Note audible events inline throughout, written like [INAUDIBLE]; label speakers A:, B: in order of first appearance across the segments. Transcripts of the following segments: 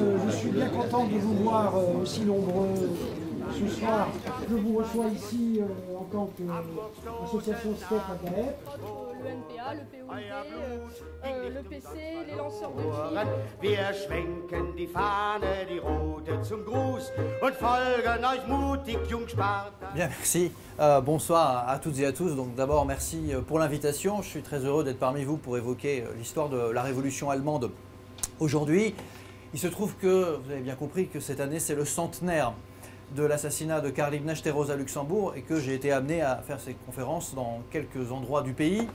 A: euh, je suis bien content de vous voir euh, aussi nombreux ce soir. Je vous reçois ici euh, en tant qu'association STEP à Gaëp.
B: le NPA, le POIT, euh, euh, le PC, les lanceurs de.
C: Wir schwenken die Fahne, die rote zum Gruß und folgen euch mutig, Jungsparta.
D: Bien, merci. Euh, bonsoir à, toutes et à tous. Donc d'abord, merci euh, pour l'invitation. Je suis très heureux d'être parmi vous pour évoquer euh, l'histoire de la Révolution allemande aujourd'hui. Il se trouve que, vous avez bien compris, que cette année, c'est le centenaire de l'assassinat de Karl Liebknecht et Luxembourg et que j'ai été amené à faire ces conférences dans quelques endroits du pays.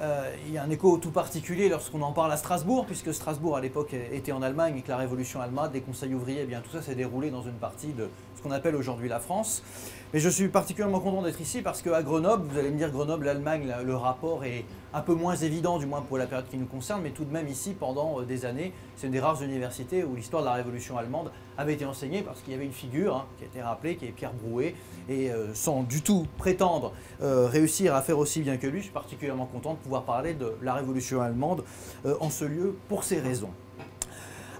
D: Euh, il y a un écho tout particulier lorsqu'on en parle à Strasbourg, puisque Strasbourg à l'époque était en Allemagne et que la révolution allemande, les conseils ouvriers, eh bien, tout ça s'est déroulé dans une partie de ce qu'on appelle aujourd'hui la France. Mais je suis particulièrement content d'être ici parce qu'à Grenoble, vous allez me dire Grenoble, l'Allemagne, la- le rapport est un peu moins évident, du moins pour la période qui nous concerne, mais tout de même ici, pendant euh, des années, c'est une des rares universités où l'histoire de la révolution allemande avait été enseignée parce qu'il y avait une figure hein, qui a été rappelée, qui est Pierre Brouet, et euh, sans du tout prétendre euh, réussir à faire aussi bien que lui, je suis particulièrement content de pouvoir parler de la révolution allemande en ce lieu pour ces raisons.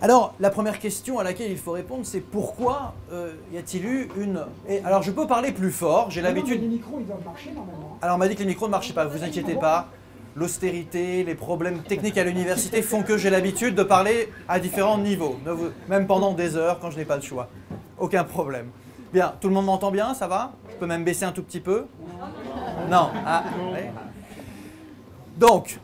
D: Alors, la première question à laquelle il faut répondre, c'est pourquoi euh, y a-t-il eu une... Et, alors, je peux parler plus fort, j'ai
A: mais
D: l'habitude...
A: Les micros, ils doivent marcher normalement.
D: Alors on m'a dit que les micros ne marchaient pas, vous inquiétez pas. L'austérité, les problèmes techniques à l'université font que j'ai l'habitude de parler à différents niveaux, même pendant des heures quand je n'ai pas le choix. Aucun problème. Bien, tout le monde m'entend bien, ça va? Je peux même baisser un tout petit peu? Non. Ah, ouais. Donc,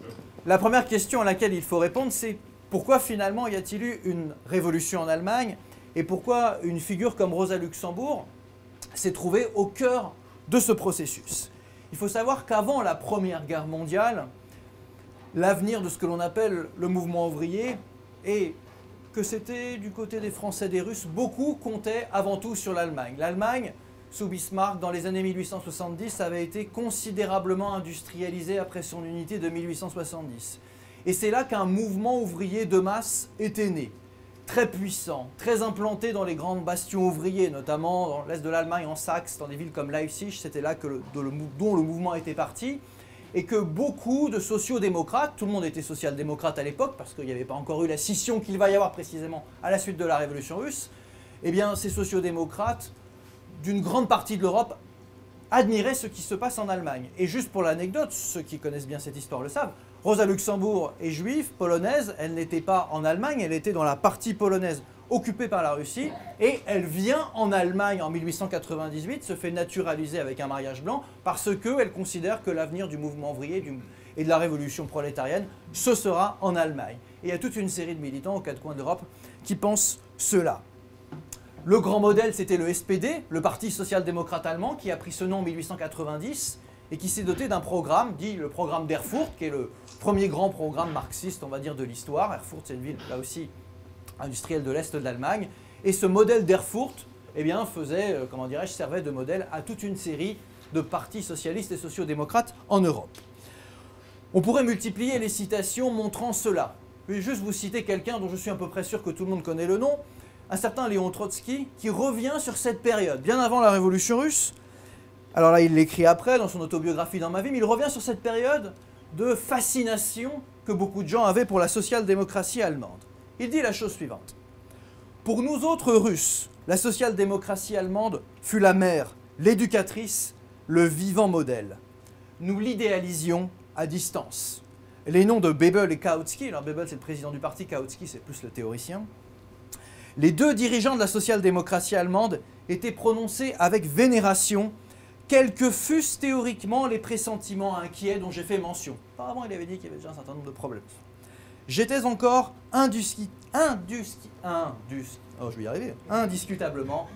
D: la première question à laquelle il faut répondre, c'est pourquoi finalement y a-t-il eu une révolution en Allemagne et pourquoi une figure comme Rosa Luxembourg s'est trouvée au cœur de ce processus? Il faut savoir qu'avant la Première Guerre mondiale, l'avenir de ce que l'on appelle le mouvement ouvrier et que c'était du côté des Français des Russes, beaucoup comptaient avant tout sur l'Allemagne. L'Allemagne, sous Bismarck, dans les années 1870, avait été considérablement industrialisée après son unité de 1870. Et c'est là qu'un mouvement ouvrier de masse était né. Très puissant, très implanté dans les grands bastions ouvriers, notamment dans l'est de l'Allemagne, en Saxe, dans des villes comme Leipzig, c'était là que dont le mouvement était parti et que beaucoup de sociodémocrates, tout le monde était social-démocrate à l'époque, parce qu'il n'y avait pas encore eu la scission qu'il va y avoir précisément à la suite de la révolution russe, eh bien ces sociodémocrates d'une grande partie de l'Europe admiraient ce qui se passe en Allemagne. Et juste pour l'anecdote, ceux qui connaissent bien cette histoire le savent, Rosa Luxembourg est juive, polonaise, elle n'était pas en Allemagne, elle était dans la partie polonaise occupée par la Russie, et elle vient en Allemagne en 1898, se fait naturaliser avec un mariage blanc, parce qu'elle considère que l'avenir du mouvement ouvrier et de la révolution prolétarienne, ce sera en Allemagne. Et il y a toute une série de militants aux quatre coins de l'Europe qui pensent cela. Le grand modèle, c'était le SPD, le Parti social-démocrate allemand, qui a pris ce nom en 1890 et qui s'est doté d'un programme, dit le programme d'Erfurt, qui est le premier grand programme marxiste, on va dire, de l'histoire. Erfurt, c'est une ville, là aussi, industrielle de l'Est de l'Allemagne. Et ce modèle d'Erfurt, eh bien, faisait, euh, comment dirais-je, servait de modèle à toute une série de partis socialistes et sociaux-démocrates en Europe. On pourrait multiplier les citations montrant cela. Je vais juste vous citer quelqu'un dont je suis à peu près sûr que tout le monde connaît le nom, un certain Léon Trotsky, qui revient sur cette période, bien avant la révolution russe. Alors là, il l'écrit après dans son autobiographie Dans ma vie, mais il revient sur cette période de fascination que beaucoup de gens avaient pour la social-démocratie allemande. Il dit la chose suivante. Pour nous autres Russes, la social-démocratie allemande fut la mère, l'éducatrice, le vivant modèle. Nous l'idéalisions à distance. Les noms de Bebel et Kautsky, alors Bebel c'est le président du parti, Kautsky c'est plus le théoricien, les deux dirigeants de la social-démocratie allemande étaient prononcés avec vénération, quels que fussent théoriquement les pressentiments inquiets dont j'ai fait mention. Apparemment, il avait dit qu'il y avait déjà un certain nombre de problèmes. J'étais encore indus- oh, je vais y arriver, indiscutablement,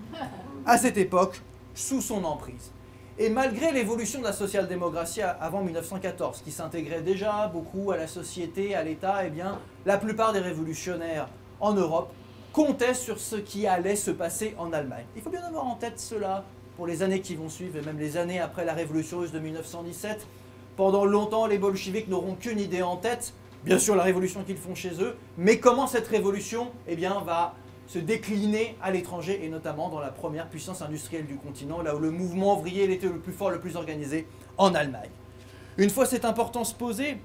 D: à cette époque, sous son emprise. Et malgré l'évolution de la social-démocratie avant 1914, qui s'intégrait déjà beaucoup à la société, à l'État, eh bien, la plupart des révolutionnaires en Europe comptaient sur ce qui allait se passer en Allemagne. Il faut bien avoir en tête cela pour les années qui vont suivre, et même les années après la révolution russe de 1917. Pendant longtemps, les bolcheviks n'auront qu'une idée en tête, bien sûr la révolution qu'ils font chez eux, mais comment cette révolution eh bien, va se décliner à l'étranger, et notamment dans la première puissance industrielle du continent, là où le mouvement ouvrier était le plus fort, le plus organisé, en Allemagne. Une fois cette importance posée,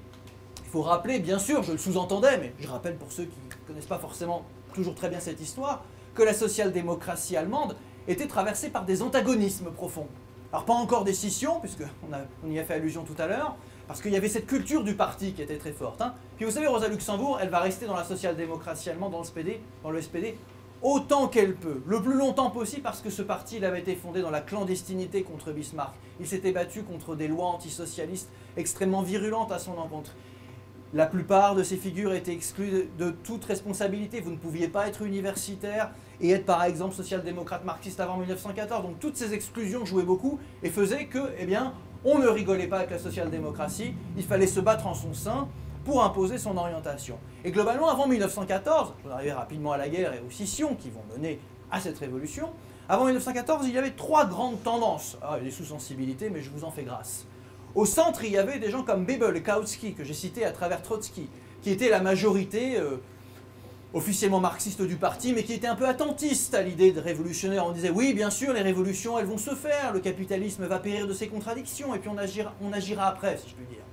D: Il faut rappeler, bien sûr, je le sous-entendais, mais je rappelle pour ceux qui ne connaissent pas forcément toujours très bien cette histoire, que la social-démocratie allemande était traversée par des antagonismes profonds. Alors pas encore des scissions, puisqu'on on y a fait allusion tout à l'heure, parce qu'il y avait cette culture du parti qui était très forte. Hein. Puis vous savez, Rosa Luxembourg, elle va rester dans la social-démocratie allemande, dans le SPD, dans le SPD, autant qu'elle peut, le plus longtemps possible, parce que ce parti il avait été fondé dans la clandestinité contre Bismarck. Il s'était battu contre des lois antisocialistes extrêmement virulentes à son encontre. La plupart de ces figures étaient exclues de, toute responsabilité. Vous ne pouviez pas être universitaire et être par exemple social-démocrate marxiste avant 1914. Donc toutes ces exclusions jouaient beaucoup et faisaient que, eh on ne rigolait pas avec la social-démocratie. Il fallait se battre en son sein pour imposer son orientation. Et globalement, avant 1914, je vais arriver rapidement à la guerre et aux scissions qui vont mener à cette révolution, avant 1914, il y avait trois grandes tendances. Ah, des sous-sensibilités, mais je vous en fais grâce. Au centre, il y avait des gens comme Bebel et Kautsky, que j'ai cités à travers Trotsky, qui étaient la majorité euh, officiellement marxiste du parti, mais qui étaient un peu attentistes à l'idée de révolutionnaire. On disait, oui, bien sûr, les révolutions, elles vont se faire, le capitalisme va périr de ses contradictions, et puis on agira, on agira après, si je puis dire.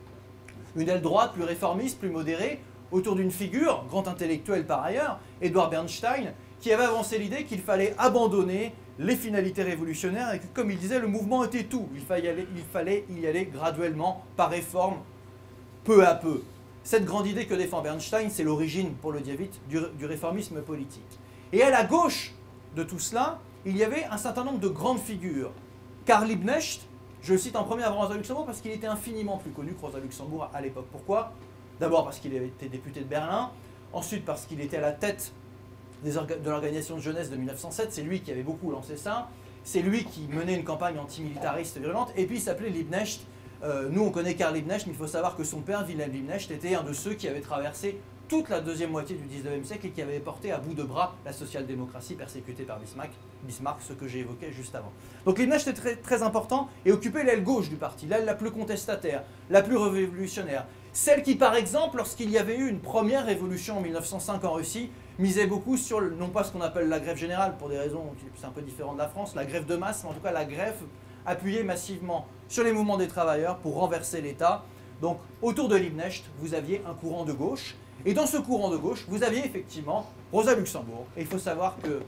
D: Une aile droite, plus réformiste, plus modérée, autour d'une figure, grand intellectuel par ailleurs, Edward Bernstein, qui avait avancé l'idée qu'il fallait abandonner les finalités révolutionnaires et que, comme il disait, le mouvement était tout. Il fallait, y aller, graduellement, par réforme, peu à peu. Cette grande idée que défend Bernstein, c'est l'origine, pour le diavite, du, réformisme politique. Et à la gauche de tout cela, il y avait un certain nombre de grandes figures. Karl Liebknecht, je cite en premier avant Rosa Luxembourg parce qu'il était infiniment plus connu que Rosa Luxembourg à l'époque. Pourquoi? D'abord parce qu'il été député de Berlin, ensuite parce qu'il était à la tête de l'organisation de jeunesse de 1907, c'est lui qui avait beaucoup lancé ça, c'est lui qui menait une campagne antimilitariste virulente, et puis il s'appelait Liebknecht. Euh, nous on connaît Karl Liebknecht, mais il faut savoir que son père, Wilhelm Liebknecht, était un de ceux qui avait traversé toute la deuxième moitié du 19e siècle et qui avait porté à bout de bras la social-démocratie persécutée par Bismarck, Bismarck, ce que j'ai évoqué juste avant. Donc Liebknecht était très important et occupait l'aile gauche du parti, l'aile la plus contestataire, la plus révolutionnaire. Celle qui, par exemple, lorsqu'il y avait eu une première révolution en 1905 en Russie, misait beaucoup sur, non pas ce qu'on appelle la grève générale, pour des raisons c'est un peu différent de la France, la grève de masse, mais en tout cas la grève appuyée massivement sur les mouvements des travailleurs pour renverser l'État. Donc autour de Liebknecht, vous aviez un courant de gauche. Et dans ce courant de gauche, vous aviez effectivement Rosa Luxembourg. Et il faut savoir que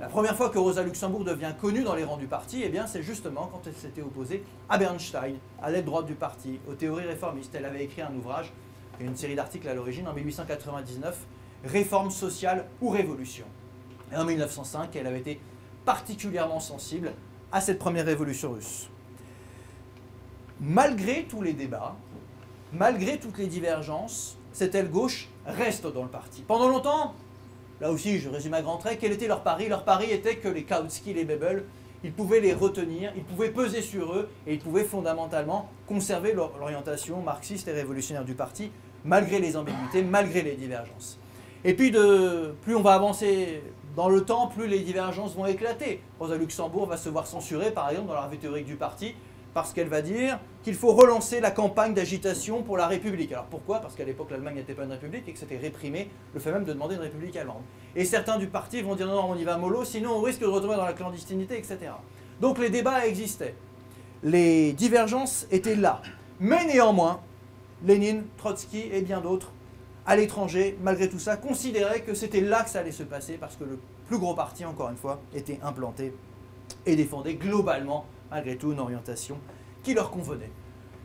D: la première fois que Rosa Luxembourg devient connue dans les rangs du parti, eh c'est justement quand elle s'était opposée à Bernstein, à l'aile droite du parti, aux théories réformistes. Elle avait écrit un ouvrage et une série d'articles à l'origine en 1899 réforme sociale ou révolution. Et en 1905, elle avait été particulièrement sensible à cette première révolution russe. Malgré tous les débats, malgré toutes les divergences, cette aile gauche reste dans le parti. Pendant longtemps, là aussi je résume à grands traits, quel était leur pari? Leur pari était que les Kautsky, les Bebel, ils pouvaient les retenir, ils pouvaient peser sur eux et ils pouvaient fondamentalement conserver l'orientation marxiste et révolutionnaire du parti, malgré les ambiguïtés, malgré les divergences. Et puis, plus on va avancer dans le temps, plus les divergences vont éclater. Rosa Luxembourg va se voir censurée, par exemple, dans la théorique du parti, parce qu'elle va dire qu'il faut relancer la campagne d'agitation pour la République. Alors pourquoi? Parce qu'à l'époque, l'Allemagne n'était pas une République et que c'était réprimé le fait même de demander une République allemande. Et certains du parti vont dire non, non, on y va mollo, sinon on risque de retomber dans la clandestinité, etc. Donc les débats existaient. Les divergences étaient là. Mais néanmoins, Lénine, Trotsky et bien d'autres à l'étranger, malgré tout ça, considéraient que c'était là que ça allait se passer parce que le plus gros parti, encore une fois, était implanté et défendait globalement, malgré tout, une orientation qui leur convenait.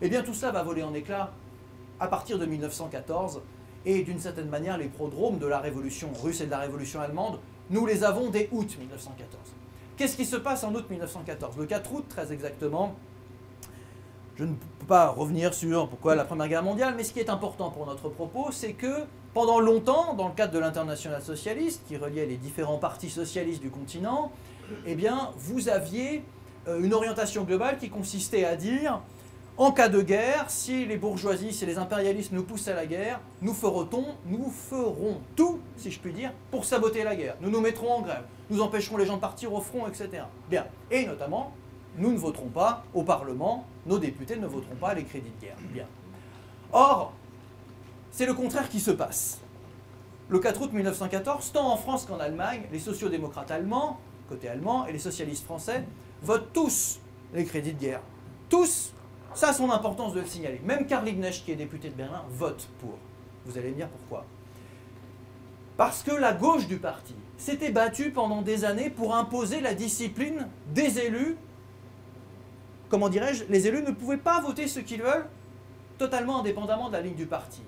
D: Eh bien, tout ça va voler en éclats à partir de 1914 et d'une certaine manière, les prodromes de la révolution russe et de la révolution allemande, nous les avons dès août 1914. Qu'est-ce qui se passe en août 1914 Le 4 août, très exactement, je ne peux pas revenir sur pourquoi la Première Guerre mondiale, mais ce qui est important pour notre propos, c'est que pendant longtemps, dans le cadre de l'international socialiste, qui reliait les différents partis socialistes du continent, eh bien, vous aviez une orientation globale qui consistait à dire en cas de guerre, si les bourgeoisies, si les impérialistes nous poussent à la guerre, nous ferons, nous ferons tout, si je puis dire, pour saboter la guerre. Nous nous mettrons en grève, nous empêcherons les gens de partir au front, etc. Bien. Et notamment, nous ne voterons pas au Parlement, nos députés ne voteront pas les crédits de guerre. Bien. Or, c'est le contraire qui se passe. Le 4 août 1914, tant en France qu'en Allemagne, les sociodémocrates allemands, côté allemand, et les socialistes français votent tous les crédits de guerre. Tous, Ça a son importance de le signaler. Même Karl Liebknecht, qui est député de Berlin, vote pour. Vous allez me dire pourquoi. Parce que la gauche du parti s'était battue pendant des années pour imposer la discipline des élus. Comment dirais-je Les élus ne pouvaient pas voter ce qu'ils veulent, totalement indépendamment de la ligne du parti.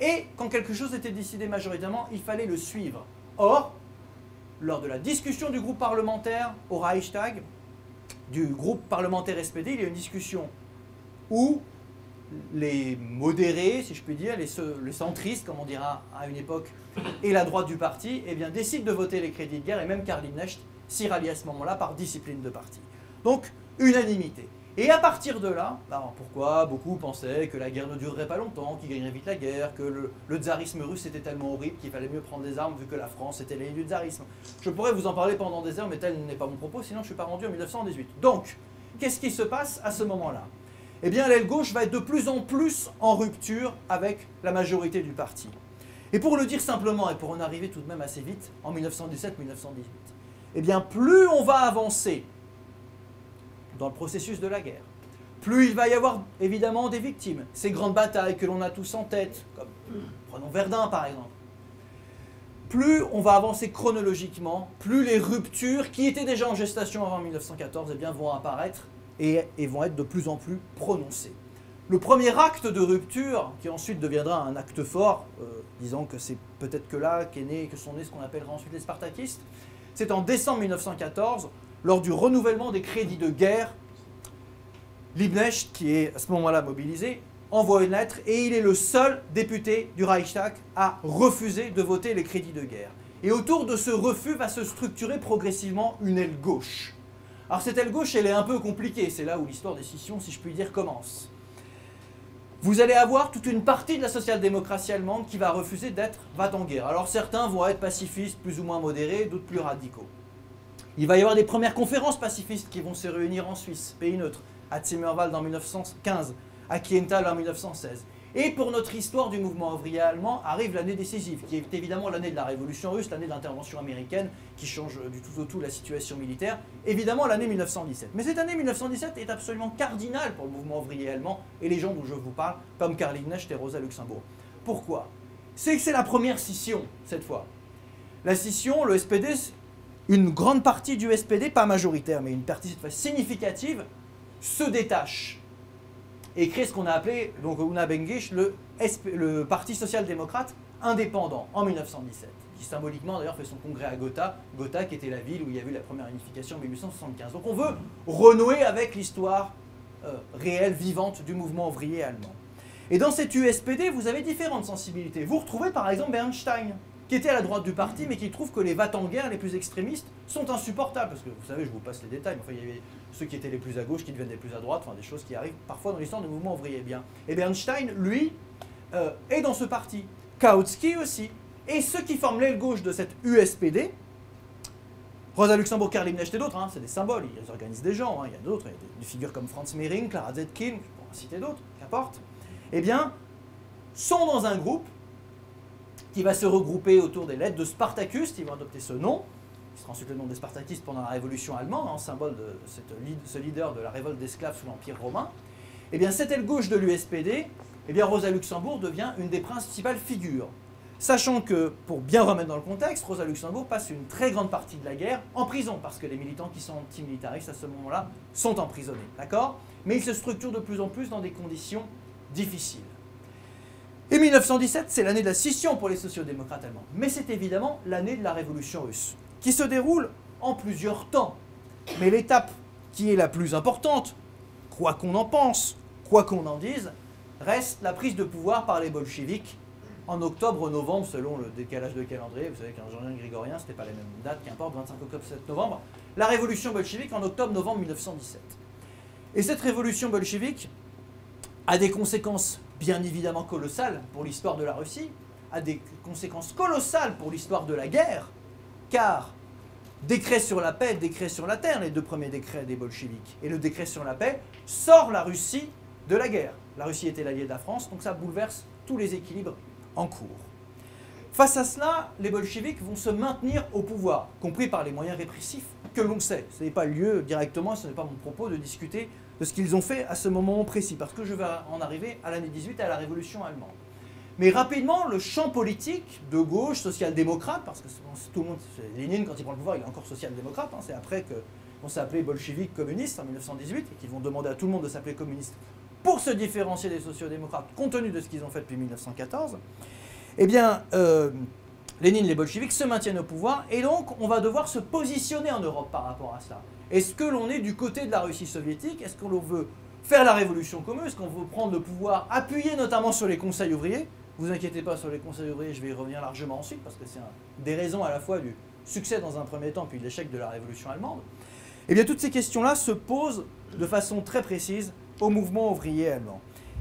D: Et quand quelque chose était décidé majoritairement, il fallait le suivre. Or, lors de la discussion du groupe parlementaire au Reichstag, du groupe parlementaire SPD, il y a une discussion où les modérés, si je puis dire, les, centristes, comme on dira à une époque, et la droite du parti, eh bien, décident de voter les crédits de guerre, et même Karl Liebknecht s'y rallie à ce moment-là par discipline de parti. Donc, unanimité. Et à partir de là, alors pourquoi beaucoup pensaient que la guerre ne durerait pas longtemps, qu'il gagnerait vite la guerre, que le, tsarisme russe était tellement horrible qu'il fallait mieux prendre des armes vu que la France était l'ennemi du tsarisme. Je pourrais vous en parler pendant des heures, mais tel n'est pas mon propos, sinon je ne suis pas rendu en 1918. Donc, qu'est-ce qui se passe à ce moment-là? Eh bien, l'aile gauche va être de plus en plus en rupture avec la majorité du parti. Et pour le dire simplement, et pour en arriver tout de même assez vite, en 1917-1918, eh bien, plus on va avancer dans le processus de la guerre. Plus il va y avoir évidemment des victimes, ces grandes batailles que l'on a tous en tête, comme prenons Verdun par exemple. Plus on va avancer chronologiquement, plus les ruptures qui étaient déjà en gestation avant 1914 eh bien, vont apparaître et, vont être de plus en plus prononcées. Le premier acte de rupture, qui ensuite deviendra un acte fort, euh, disons que c'est peut-être que là qu'est né, que sont nés ce qu'on appellera ensuite les Spartakistes, c'est en décembre 1914, lors du renouvellement des crédits de guerre, Liebknecht, qui est à ce moment-là mobilisé, envoie une lettre et il est le seul député du Reichstag à refuser de voter les crédits de guerre. Et autour de ce refus va se structurer progressivement une aile gauche. Alors cette aile gauche, elle est un peu compliquée, c'est là où l'histoire des scissions, si je puis dire, commence. Vous allez avoir toute une partie de la social-démocratie allemande qui va refuser d'être va en guerre. Alors certains vont être pacifistes, plus ou moins modérés, d'autres plus radicaux. Il va y avoir des premières conférences pacifistes qui vont se réunir en Suisse, pays neutre, à Zimmerwald en 1915, à Kiental en 1916. Et pour notre histoire du mouvement ouvrier allemand arrive l'année décisive, qui est évidemment l'année de la révolution russe, l'année de l'intervention américaine, qui change du tout au tout la situation militaire, évidemment l'année 1917. Mais cette année 1917 est absolument cardinale pour le mouvement ouvrier allemand et les gens dont je vous parle, comme Karl Liebknecht et Rosa Luxembourg. Pourquoi? C'est que c'est la première scission, cette fois. La scission, le SPD une grande partie du SPD, pas majoritaire, mais une partie significative, se détache et crée ce qu'on a appelé, donc Una Bengish, le, le Parti social-démocrate indépendant en 1917, qui symboliquement d'ailleurs fait son congrès à Gotha, Gotha qui était la ville où il y a eu la première unification en 1875. Donc on veut renouer avec l'histoire euh, réelle, vivante du mouvement ouvrier allemand. Et dans cette USPD, vous avez différentes sensibilités. Vous retrouvez par exemple Bernstein, qui était à la droite du parti, mais qui trouve que les en guerre les plus extrémistes sont insupportables. Parce que vous savez, je vous passe les détails, mais enfin, il y avait ceux qui étaient les plus à gauche qui deviennent les plus à droite, enfin des choses qui arrivent parfois dans l'histoire du mouvement ouvrier. Bien. Et Bernstein, lui, euh, est dans ce parti. Kautsky aussi. Et ceux qui forment l'aile gauche de cette USPD, Rosa Luxembourg, Karl Liebknecht et d'autres, hein, c'est des symboles, ils organisent des gens, hein, il y a d'autres, il y a des, figures comme Franz Mehring, Clara Zetkin, je pourrais citer d'autres, qu'importe, eh bien, sont dans un groupe qui va se regrouper autour des lettres de Spartacus, qui vont adopter ce nom, qui sera ensuite le nom des Spartakistes pendant la Révolution allemande, en symbole de ce leader de la révolte d'esclaves sous l'Empire romain. Et eh bien, cette aile gauche de l'USPD, eh bien, Rosa Luxembourg devient une des principales figures. Sachant que, pour bien remettre dans le contexte, Rosa Luxembourg passe une très grande partie de la guerre en prison, parce que les militants qui sont anti-militaristes à ce moment-là sont emprisonnés, d'accord? Mais ils se structurent de plus en plus dans des conditions difficiles. Et 1917, c'est l'année de la scission pour les sociodémocrates allemands. Mais c'est évidemment l'année de la révolution russe, qui se déroule en plusieurs temps. Mais l'étape qui est la plus importante, quoi qu'on en pense, quoi qu'on en dise, reste la prise de pouvoir par les bolcheviks en octobre-novembre, selon le décalage de calendrier. Vous savez qu'un journal grégorien, ce n'était pas les mêmes dates, qu'importe, 25 octobre, 7 novembre. La révolution bolchevique en octobre-novembre 1917. Et cette révolution bolchevique a des conséquences bien évidemment colossal pour l'histoire de la Russie, a des conséquences colossales pour l'histoire de la guerre, car décret sur la paix, décret sur la terre, les deux premiers décrets des bolcheviks, et le décret sur la paix sort la Russie de la guerre. La Russie était l'allié de la France, donc ça bouleverse tous les équilibres en cours. Face à cela, les bolcheviks vont se maintenir au pouvoir, compris par les moyens répressifs que l'on sait. Ce n'est pas le lieu directement, ce n'est pas mon propos de discuter de ce qu'ils ont fait à ce moment précis, parce que je vais en arriver à l'année 18 et à la Révolution allemande. Mais rapidement, le champ politique de gauche, social-démocrate, parce que tout le monde, Lénine, quand il prend le pouvoir, il est encore social-démocrate, hein, c'est après qu'on s'est appelé bolchevique communiste en 1918, et qu'ils vont demander à tout le monde de s'appeler communiste pour se différencier des sociaux-démocrates, compte tenu de ce qu'ils ont fait depuis 1914, eh bien, euh, Lénine, les bolcheviks se maintiennent au pouvoir, et donc on va devoir se positionner en Europe par rapport à ça. Est-ce que l'on est du côté de la Russie soviétique? Est-ce qu'on veut faire la révolution commune? Est-ce qu'on veut prendre le pouvoir, appuyé notamment sur les conseils ouvriers? Vous inquiétez pas sur les conseils ouvriers, je vais y revenir largement ensuite, parce que c'est des raisons à la fois du succès dans un premier temps, puis de l'échec de la révolution allemande. Eh bien, toutes ces questions-là se posent de façon très précise au mouvement ouvrier allemand.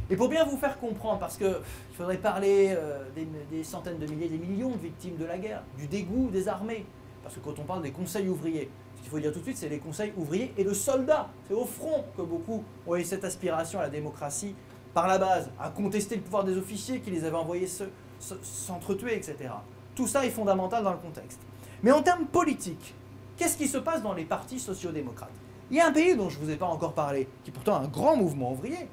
D: Et pour bien vous faire comprendre, parce qu'il faudrait parler euh, des, centaines de milliers, des millions de victimes de la guerre, du dégoût des armées, parce que quand on parle des conseils ouvriers, ce qu'il faut dire tout de suite, c'est les conseils ouvriers et de soldats. C'est au front que beaucoup ont eu cette aspiration à la démocratie par la base, à contester le pouvoir des officiers qui les avaient envoyés s'entretuer, etc. Tout ça est fondamental dans le contexte. Mais en termes politiques, qu'est-ce qui se passe dans les partis sociaux-démocrates Il y a un pays dont je ne vous ai pas encore parlé, qui est pourtant un grand mouvement ouvrier,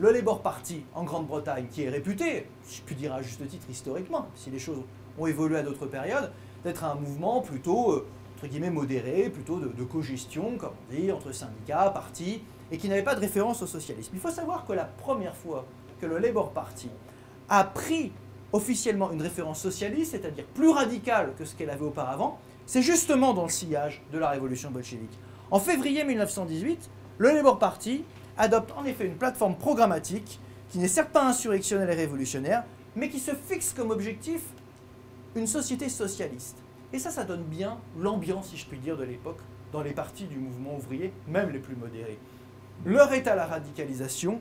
D: le Labour Party en Grande-Bretagne, qui est réputé, je puis dire à juste titre historiquement, si les choses ont évolué à d'autres périodes, d'être un mouvement plutôt, euh, entre guillemets, modéré, plutôt de, de co-gestion, comme on dit, entre syndicats, partis, et qui n'avait pas de référence au socialisme. Il faut savoir que la première fois que le Labour Party a pris officiellement une référence socialiste, c'est-à-dire plus radicale que ce qu'elle avait auparavant, c'est justement dans le sillage de la révolution bolchevique. En février 1918, le Labour Party adopte en effet une plateforme programmatique qui n'est certes pas insurrectionnelle et révolutionnaire, mais qui se fixe comme objectif une société socialiste. Et ça, ça donne bien l'ambiance, si je puis dire, de l'époque dans les partis du mouvement ouvrier, même les plus modérés. L'heure est à la radicalisation,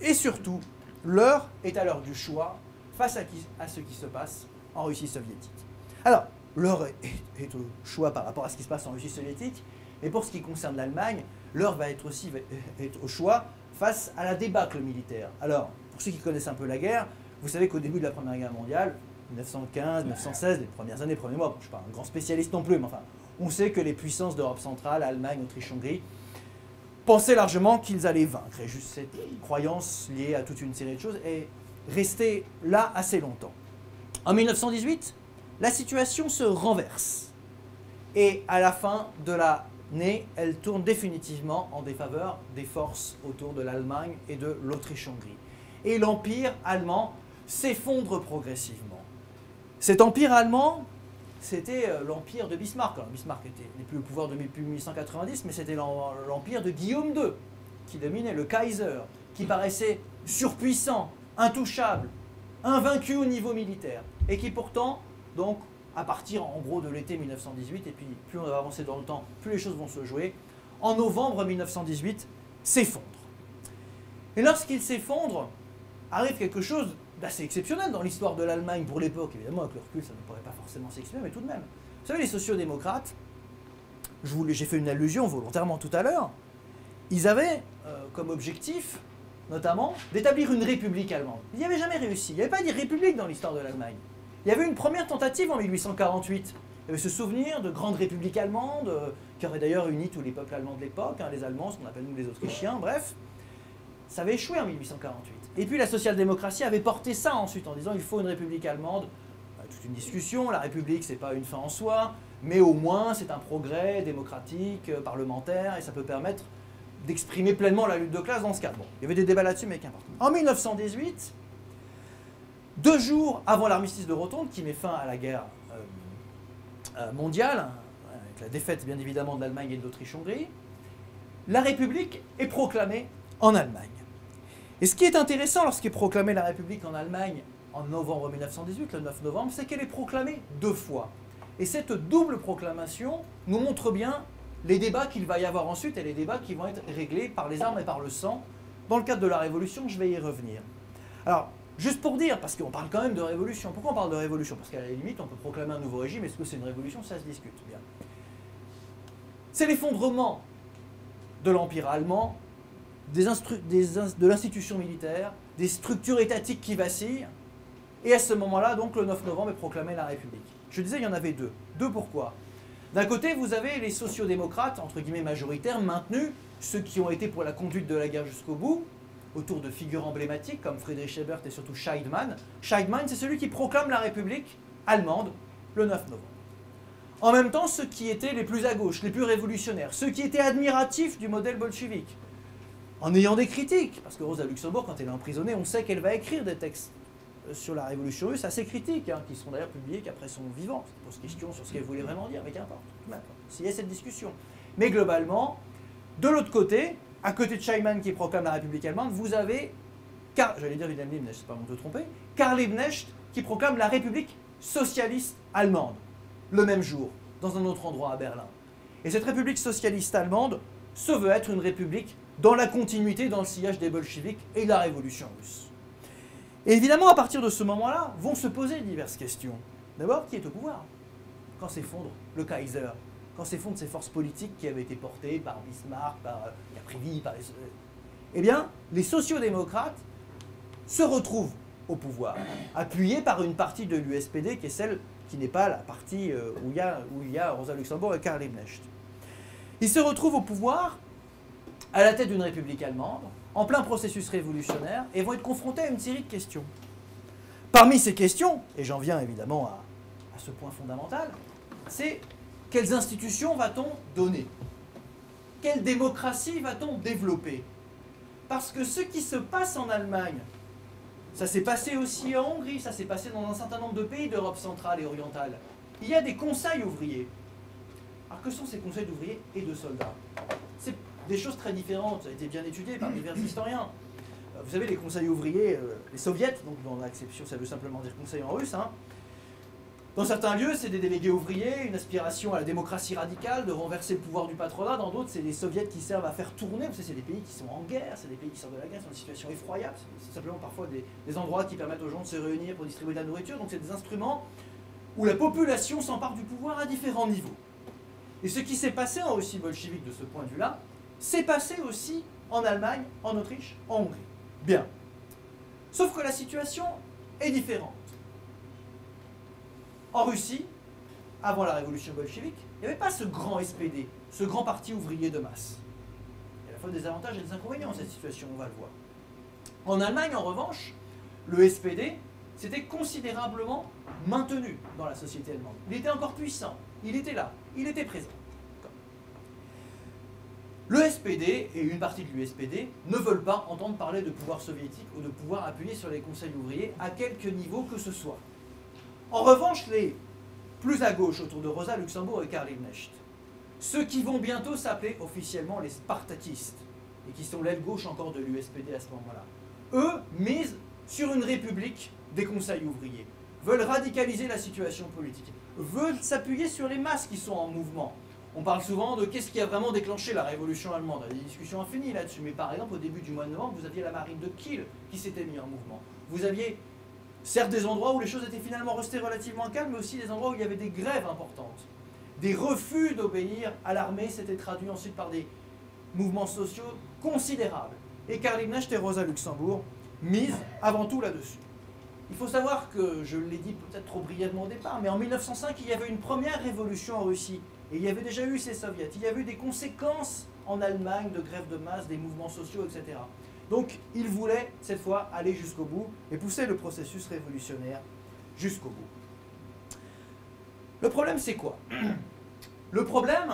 D: et surtout, l'heure est à l'heure du choix face à, ce qui se passe en Russie soviétique. Alors, l'heure est, est, au choix par rapport à ce qui se passe en Russie soviétique, mais pour ce qui concerne l'Allemagne, l'heure va être aussi [LAUGHS] être au choix face à la débâcle militaire. Alors, pour ceux qui connaissent un peu la guerre, vous savez qu'au début de la Première Guerre mondiale, 1915, 1916, les premières années, les premiers mois, je ne suis pas un grand spécialiste non plus, mais enfin, on sait que les puissances d'Europe centrale, Allemagne, Autriche, Hongrie, pensaient largement qu'ils allaient vaincre. Et juste cette croyance liée à toute une série de choses est restée là assez longtemps. En 1918, la situation se renverse. Et à la fin de la née, elle tourne définitivement en défaveur des forces autour de l'Allemagne et de l'Autriche-Hongrie. Et l'empire allemand s'effondre progressivement. Cet empire allemand, c'était euh, l'empire de Bismarck. Alors, Bismarck n'est plus au pouvoir depuis 1890, mais c'était l'empire de Guillaume II qui dominait, le Kaiser, qui paraissait surpuissant, intouchable, invaincu au niveau militaire, et qui pourtant, donc, à partir en gros de l'été 1918, et puis plus on va avancer dans le temps, plus les choses vont se jouer, en novembre 1918, s'effondre. Et lorsqu'il s'effondre, arrive quelque chose d'assez exceptionnel dans l'histoire de l'Allemagne pour l'époque. Évidemment, avec le recul, ça ne pourrait pas forcément s'exprimer, mais tout de même. Vous savez, les sociodémocrates, j'ai fait une allusion volontairement tout à l'heure, ils avaient euh, comme objectif, notamment, d'établir une république allemande. Ils n'y avaient jamais réussi. Il n'y avait pas de république dans l'histoire de l'Allemagne. Il y avait une première tentative en 1848. Il y avait ce souvenir de grande république allemande, euh, qui aurait d'ailleurs uni tous les peuples allemands de l'époque, hein, les Allemands, ce qu'on appelle nous les Autrichiens, bref. Ça avait échoué en 1848. Et puis la social-démocratie avait porté ça ensuite en disant il faut une république allemande. Bah, toute une discussion, la république c'est pas une fin en soi, mais au moins c'est un progrès démocratique, euh, parlementaire, et ça peut permettre d'exprimer pleinement la lutte de classe dans ce cas. Bon, il y avait des débats là-dessus, mais qu'importe. En 1918, deux jours avant l'armistice de Rotonde, qui met fin à la guerre euh, euh, mondiale, avec la défaite bien évidemment de l'Allemagne et de l'Autriche-Hongrie, la République est proclamée en Allemagne. Et ce qui est intéressant lorsqu'est proclamée la République en Allemagne en novembre 1918, le 9 novembre, c'est qu'elle est proclamée deux fois. Et cette double proclamation nous montre bien les débats qu'il va y avoir ensuite et les débats qui vont être réglés par les armes et par le sang. Dans le cadre de la Révolution, je vais y revenir. Alors, Juste pour dire, parce qu'on parle quand même de révolution. Pourquoi on parle de révolution? Parce qu'à la limite, on peut proclamer un nouveau régime. Est-ce que c'est une révolution? Ça se discute. C'est l'effondrement de l'Empire allemand, de l'institution militaire, des structures étatiques qui vacillent. Et à ce moment-là, donc le 9 novembre, est proclamée la République. Je disais, il y en avait deux. Deux pourquoi? D'un côté, vous avez les sociodémocrates, entre guillemets majoritaires, maintenus, ceux qui ont été pour la conduite de la guerre jusqu'au bout, autour de figures emblématiques comme Friedrich Ebert et surtout Scheidmann. Scheidmann, c'est celui qui proclame la République allemande le 9 novembre. En même temps, ceux qui étaient les plus à gauche, les plus révolutionnaires, ceux qui étaient admiratifs du modèle bolchevique, en ayant des critiques, parce que Rosa Luxembourg, quand elle est emprisonnée, on sait qu'elle va écrire des textes euh, sur la révolution russe assez critiques, hein, qui seront d'ailleurs publiés qu'après son vivant. C'est pose question sur ce qu'elle voulait vraiment dire, mais qu'importe. S'il y a cette discussion. Mais globalement, de l'autre côté, à côté de Scheimann qui proclame la République allemande, vous avez, j'allais dire Wilhelm Liebknecht, c'est pas bon de tromper, Karl Liebknecht qui proclame la République socialiste allemande, le même jour, dans un autre endroit à Berlin. Et cette République socialiste allemande se veut être une république dans la continuité, dans le sillage des bolcheviks et de la révolution russe. Et évidemment, à partir de ce moment-là, vont se poser diverses questions. D'abord, qui est au pouvoir? Quand s'effondre le Kaiser? Quand s'effondrent ces forces politiques qui avaient été portées par Bismarck, par Caprivi, euh, par les... Eh bien, les sociodémocrates se retrouvent au pouvoir, appuyés par une partie de l'USPD qui est celle qui n'est pas la partie euh, où il y a, Rosa Luxembourg et Karl Liebknecht. Ils se retrouvent au pouvoir à la tête d'une république allemande, en plein processus révolutionnaire, et vont être confrontés à une série de questions. Parmi ces questions, et j'en viens évidemment à ce point fondamental, c'est quelles institutions va-t-on donner? Quelle démocratie va-t-on développer? Parce que ce qui se passe en Allemagne, ça s'est passé aussi en Hongrie, ça s'est passé dans un certain nombre de pays d'Europe centrale et orientale. Il y a des conseils ouvriers. Alors que sont ces conseils d'ouvriers et de soldats? C'est des choses très différentes, ça a été bien étudié par divers [COUGHS] historiens. Euh, vous savez, les conseils ouvriers, euh, les soviets, donc dans l'acception, ça veut simplement dire conseil en russe, hein. Dans certains lieux, c'est des délégués ouvriers, une aspiration à la démocratie radicale, de renverser le pouvoir du patronat. Dans d'autres, c'est les soviets qui servent à faire tourner. Vous savez, c'est des pays qui sont en guerre, c'est des pays qui sortent de la guerre, c'est une situation effroyable. C'est simplement parfois des, des, endroits qui permettent aux gens de se réunir pour distribuer de la nourriture. Donc, c'est des instruments où la population s'empare du pouvoir à différents niveaux. Et ce qui s'est passé en Russie bolchevique de ce point de vue-là, s'est passé aussi en Allemagne, en Autriche, en Hongrie. Bien. Sauf que la situation est différente. En Russie, avant la révolution bolchevique, il n'y avait pas ce grand SPD, ce grand parti ouvrier de masse. Il y a à la fois des avantages et des inconvénients cette situation, on va le voir. En Allemagne, en revanche, le SPD s'était considérablement maintenu dans la société allemande. Il était encore puissant, il était là, il était présent. Le SPD et une partie de l'USPD ne veulent pas entendre parler de pouvoir soviétique ou de pouvoir appuyer sur les conseils ouvriers à quelque niveau que ce soit. En revanche, les plus à gauche autour de Rosa Luxembourg et Karl Liebknecht, ceux qui vont bientôt s'appeler officiellement les Spartakistes, et qui sont l'aile gauche encore de l'USPD à ce moment-là, eux misent sur une république des conseils ouvriers, veulent radicaliser la situation politique, veulent s'appuyer sur les masses qui sont en mouvement, on parle souvent de qu'est-ce qui a vraiment déclenché la révolution allemande. Il y a des discussions infinies là-dessus. Mais par exemple, au début du mois de novembre, vous aviez la marine de Kiel qui s'était mise en mouvement. Vous aviez certes des endroits où les choses étaient finalement restées relativement calmes, mais aussi des endroits où il y avait des grèves importantes. Des refus d'obéir à l'armée s'étaient traduits ensuite par des mouvements sociaux considérables. Et Karl et Rosa Luxembourg misent avant tout là-dessus. Il faut savoir que, je l'ai dit peut-être trop brièvement au départ, mais en 1905, il y avait une première révolution en Russie et il y avait déjà eu ces soviets, il y avait eu des conséquences en Allemagne de grève de masse, des mouvements sociaux, etc. Donc il voulait cette fois aller jusqu'au bout et pousser le processus révolutionnaire jusqu'au bout. Le problème c'est quoi? [CLEARS THROAT] Le problème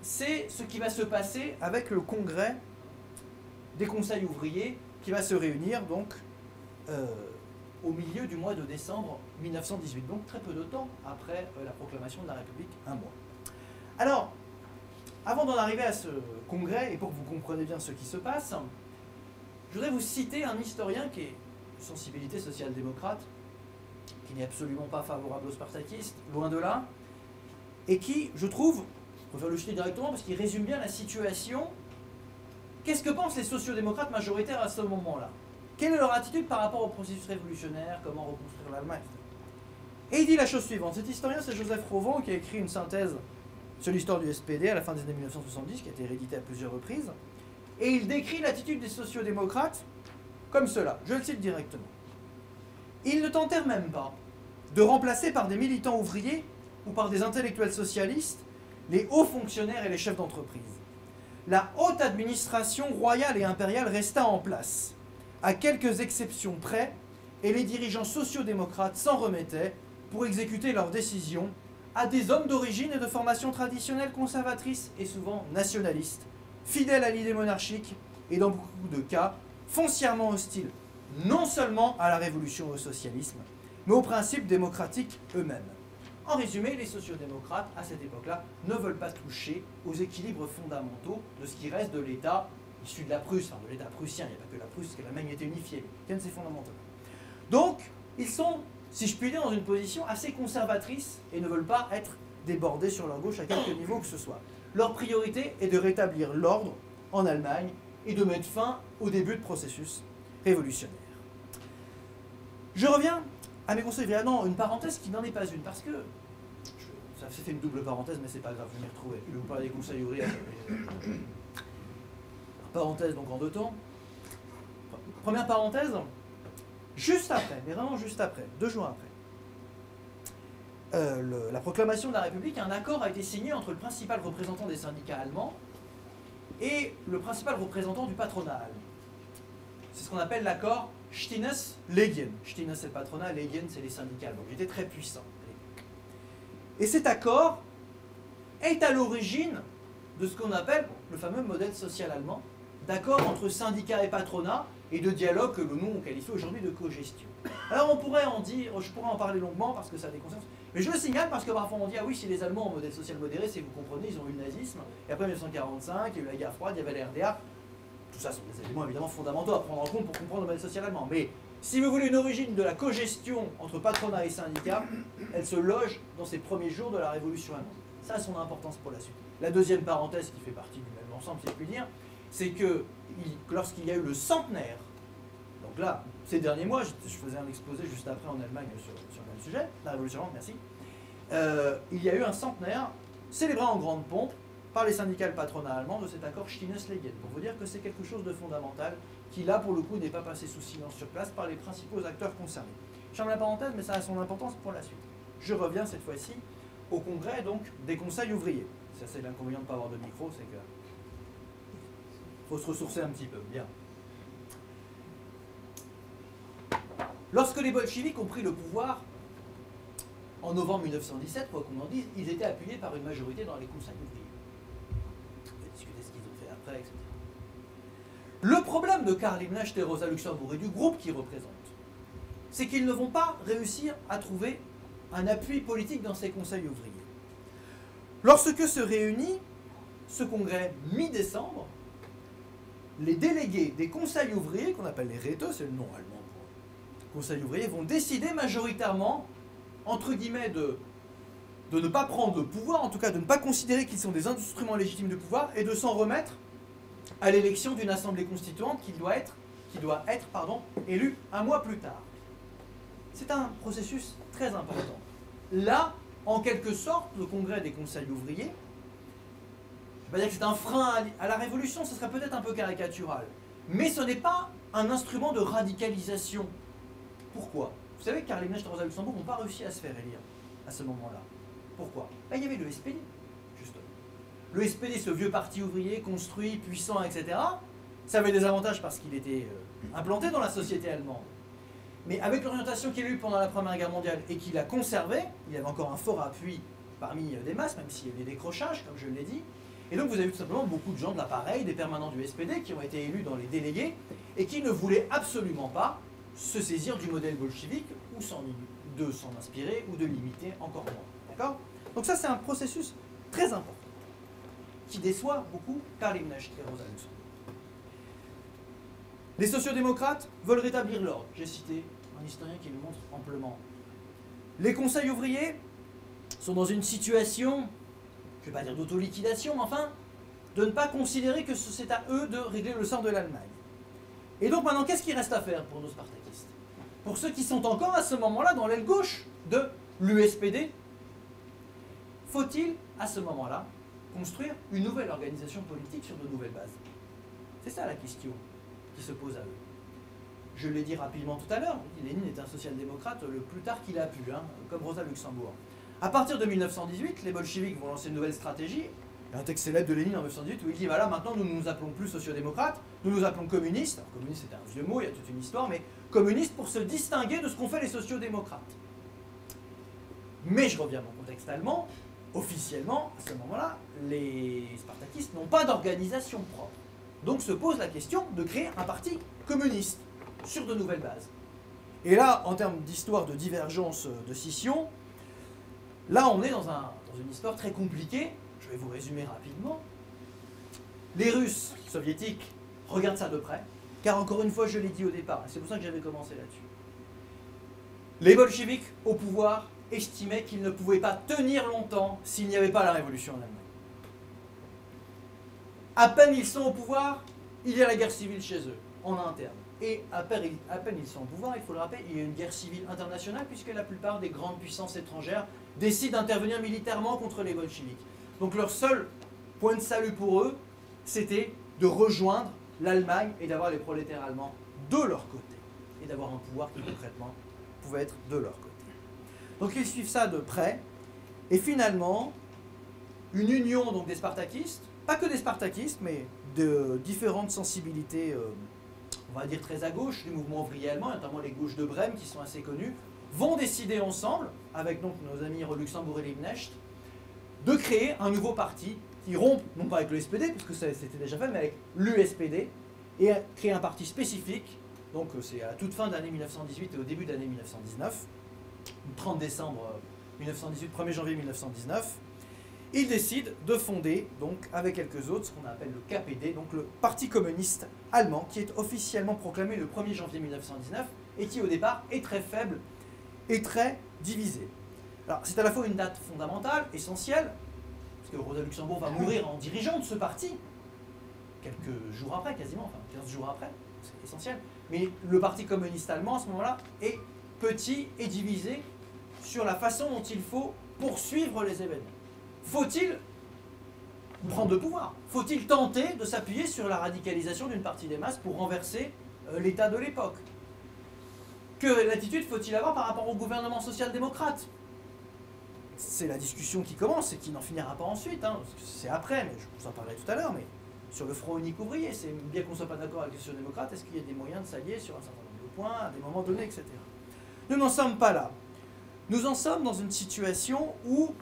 D: c'est ce qui va se passer avec le congrès des conseils ouvriers qui va se réunir donc euh, au milieu du mois de décembre 1918, donc très peu de temps après euh, la proclamation de la République, un mois. Alors, avant d'en arriver à ce congrès, et pour que vous compreniez bien ce qui se passe, je voudrais vous citer un historien qui est sensibilité social-démocrate, qui n'est absolument pas favorable aux spartakistes, loin de là, et qui, je trouve, je préfère le citer directement parce qu'il résume bien la situation. Qu'est-ce que pensent les sociodémocrates majoritaires à ce moment-là? Quelle est leur attitude par rapport au processus révolutionnaire? Comment reconstruire l'Allemagne? Et il dit la chose suivante. Cet historien, c'est Joseph Rovan qui a écrit une synthèse sur l'histoire du SPD à la fin des années 1970, qui a été réédité à plusieurs reprises. Et il décrit l'attitude des sociodémocrates comme cela. Je le cite directement. Ils ne tentèrent même pas de remplacer par des militants ouvriers ou par des intellectuels socialistes les hauts fonctionnaires et les chefs d'entreprise. La haute administration royale et impériale resta en place, à quelques exceptions près, et les dirigeants sociaux-démocrates s'en remettaient pour exécuter leurs décisions à des hommes d'origine et de formation traditionnelle conservatrice et souvent nationalistes, fidèles à l'idée monarchique et dans beaucoup de cas foncièrement hostiles non seulement à la révolution au socialisme, mais aux principes démocratiques eux-mêmes. En résumé, les sociodémocrates, à cette époque-là, ne veulent pas toucher aux équilibres fondamentaux de ce qui reste de l'État issu de la Prusse, enfin de l'État prussien, il n'y a pas que la Prusse, qui a même été unifiée, de ses fondamentaux? Donc, ils sont, si je puis dire, dans une position assez conservatrice et ne veulent pas être débordés sur leur gauche à quelque niveau que ce soit. Leur priorité est de rétablir l'ordre en Allemagne et de mettre fin au début de processus révolutionnaire. Je reviens à mes conseils. Non, une parenthèse qui n'en est pas une, parce que ça fait une double parenthèse, mais c'est pas grave, vous m'y retrouvez. Je vais vous parler des conseils ouvriers. parenthèse donc en deux temps. Première parenthèse, juste après, mais vraiment juste après, deux jours après, euh, la proclamation de la République, un accord a été signé entre le principal représentant des syndicats allemands et le principal représentant du patronat allemand. C'est ce qu'on appelle l'accord Stines-Legien. Stines c'est le patronat, Legien c'est les syndicats donc il était très puissant. Et cet accord est à l'origine de ce qu'on appelle le fameux modèle social allemand, d'accord entre syndicats et patronat, et de dialogue que nous on qualifie aujourd'hui de cogestion. Alors on pourrait en dire, je pourrais en parler longuement parce que ça a des conséquences, mais je le signale parce que parfois on dit ah oui si les Allemands ont un modèle social modéré, c'est vous comprenez, ils ont eu le nazisme, et après 1945, il y a eu la guerre froide, il y avait la RDA, tout ça sont des éléments évidemment fondamentaux à prendre en compte pour comprendre le modèle social allemand. Mais si vous voulez une origine de la cogestion entre patronat et syndicat, elle se loge dans ces premiers jours de la révolution allemande. Ça a son importance pour la suite. La deuxième parenthèse qui fait partie du même ensemble, si je puis dire, c'est que lorsqu'il y a eu le centenaire, donc là, ces derniers mois, je, faisais un exposé juste après en Allemagne sur, sujet, la révolution allemande, merci, euh, il y a eu un centenaire célébré en grande pompe par les syndicats et le patronat allemand de cet accord Stines-Legen, pour vous dire que c'est quelque chose de fondamental qui, là, pour le coup, n'est pas passé sous silence sur place par les principaux acteurs concernés. Je ferme la parenthèse, mais ça a son importance pour la suite. Je reviens cette fois-ci au congrès donc des conseils ouvriers. Ça, c'est l'inconvénient de ne pas avoir de micro, c'est que faut se ressourcer un petit peu. Bien. Lorsque les bolcheviks ont pris le pouvoir en novembre 1917, quoi qu'on en dise, ils étaient appuyés par une majorité dans les conseils ouvriers. Le problème de Karl Liebknecht et Rosa Luxembourg et du groupe qu'ils représentent, c'est qu'ils ne vont pas réussir à trouver un appui politique dans ces conseils ouvriers. Lorsque se réunit ce congrès mi-décembre, les délégués des conseils ouvriers, qu'on appelle les Räte, c'est le nom allemand pour conseils ouvriers, vont décider majoritairement, entre guillemets, de, de ne pas prendre de pouvoir, en tout cas de ne pas considérer qu'ils sont des instruments légitimes de pouvoir, et de s'en remettre à l'élection d'une assemblée constituante qui doit être, qui doit être pardon, élue un mois plus tard. C'est un processus très important. Là, en quelque sorte, le congrès des conseils ouvriers, je vais dire que c'est un frein à la révolution, ce serait peut-être un peu caricatural, mais ce n'est pas un instrument de radicalisation. Pourquoi? Vous savez que et Rosa Luxembourg n'ont pas réussi à se faire élire à ce moment-là. Pourquoi? Ben, Il y avait le SPD le SPD, ce vieux parti ouvrier construit, puissant, etc., ça avait des avantages parce qu'il était euh, implanté dans la société allemande. Mais avec l'orientation qu'il a eue pendant la Première Guerre mondiale et qu'il a conservé, il avait encore un fort appui parmi euh, des masses, même s'il y avait des décrochages, comme je l'ai dit. Et donc vous avez tout simplement beaucoup de gens de l'appareil, des permanents du SPD, qui ont été élus dans les délégués et qui ne voulaient absolument pas se saisir du modèle bolchevique ou de s'en inspirer ou de l'imiter encore moins. D'accord? Donc ça c'est un processus très important qui déçoit beaucoup Karl Liebknecht et Rosa Luxembourg. Les sociodémocrates veulent rétablir l'ordre. J'ai cité un historien qui le montre amplement. Les conseils ouvriers sont dans une situation, je ne vais pas dire d'autoliquidation, mais enfin, de ne pas considérer que c'est à eux de régler le sort de l'Allemagne. Et donc maintenant, qu'est-ce qu'il reste à faire pour nos spartakistes? Pour ceux qui sont encore à ce moment-là dans l'aile gauche de l'USPD, faut-il à ce moment-là construire une nouvelle organisation politique sur de nouvelles bases? C'est ça la question qui se pose à eux. Je l'ai dit rapidement tout à l'heure, Lénine est un social-démocrate le plus tard qu'il a pu, hein, comme Rosa Luxembourg. À partir de 1918, les bolcheviks vont lancer une nouvelle stratégie. Il y a un texte célèbre de Lénine en 1918 où il dit voilà, maintenant nous ne nous appelons plus sociodémocrates, nous nous appelons communistes. Alors, communiste c'est un vieux mot, il y a toute une histoire, mais communistes pour se distinguer de ce qu'ont fait les sociodémocrates. Mais je reviens à mon contexte allemand. Officiellement, à ce moment-là, les spartakistes n'ont pas d'organisation propre. Donc se pose la question de créer un parti communiste sur de nouvelles bases. Et là, en termes d'histoire de divergence de scission, là on est dans une histoire très compliquée. Vous résumer rapidement. Les Russes soviétiques regardent ça de près, car encore une fois, je l'ai dit au départ, c'est pour ça que j'avais commencé là-dessus. Les bolcheviks au pouvoir estimaient qu'ils ne pouvaient pas tenir longtemps s'il n'y avait pas la révolution en Allemagne. À peine ils sont au pouvoir, il y a la guerre civile chez eux, en interne. Et à peine, à peine ils sont au pouvoir, il faut le rappeler, il y a une guerre civile internationale puisque la plupart des grandes puissances étrangères décident d'intervenir militairement contre les bolcheviks. Donc leur seul point de salut pour eux, c'était de rejoindre l'Allemagne et d'avoir les prolétaires allemands de leur côté. Et d'avoir un pouvoir qui concrètement pouvait être de leur côté. Donc ils suivent ça de près. Et finalement, une union donc des spartakistes, pas que des spartakistes, mais de différentes sensibilités, euh, on va dire très à gauche, du mouvement ouvrier allemand, notamment les gauches de Brême qui sont assez connues, vont décider ensemble, avec donc nos amis Luxembourg et Liebknecht, de créer un nouveau parti qui rompt, non pas avec le SPD, puisque c'était déjà fait, mais avec l'USPD, et créer un parti spécifique. Donc euh, c'est à la toute fin d'année 1918 et au début d'année 1919, 30 décembre euh, 1918, 1er janvier 1919. Il décide de fonder, donc avec quelques autres, ce qu'on appelle le KPD, donc le Parti communiste allemand, qui est officiellement proclamé le 1er janvier 1919 et qui au départ est très faible et très divisé. C'est à la fois une date fondamentale, essentielle, parce que Rosa Luxembourg va mourir en dirigeant de ce parti, quelques jours après quasiment, enfin 15 jours après, c'est essentiel. Mais le Parti communiste allemand à ce moment-là est petit et divisé sur la façon dont il faut poursuivre les événements. Faut-il prendre le pouvoir? Faut-il tenter de s'appuyer sur la radicalisation d'une partie des masses pour renverser euh, l'État de l'époque? Quelle attitude faut-il avoir par rapport au gouvernement social-démocrate? C'est la discussion qui commence et qui n'en finira pas ensuite. hein, c'est après, mais je vous en parlerai tout à l'heure. Mais sur le front unique ouvrier, c'est bien qu'on ne soit pas d'accord avec les sociaux-démocrates, est-ce qu'il y a des moyens de s'allier sur un certain nombre de points, à des moments donnés, etc. Nous n'en sommes pas là. Nous en sommes dans une situation où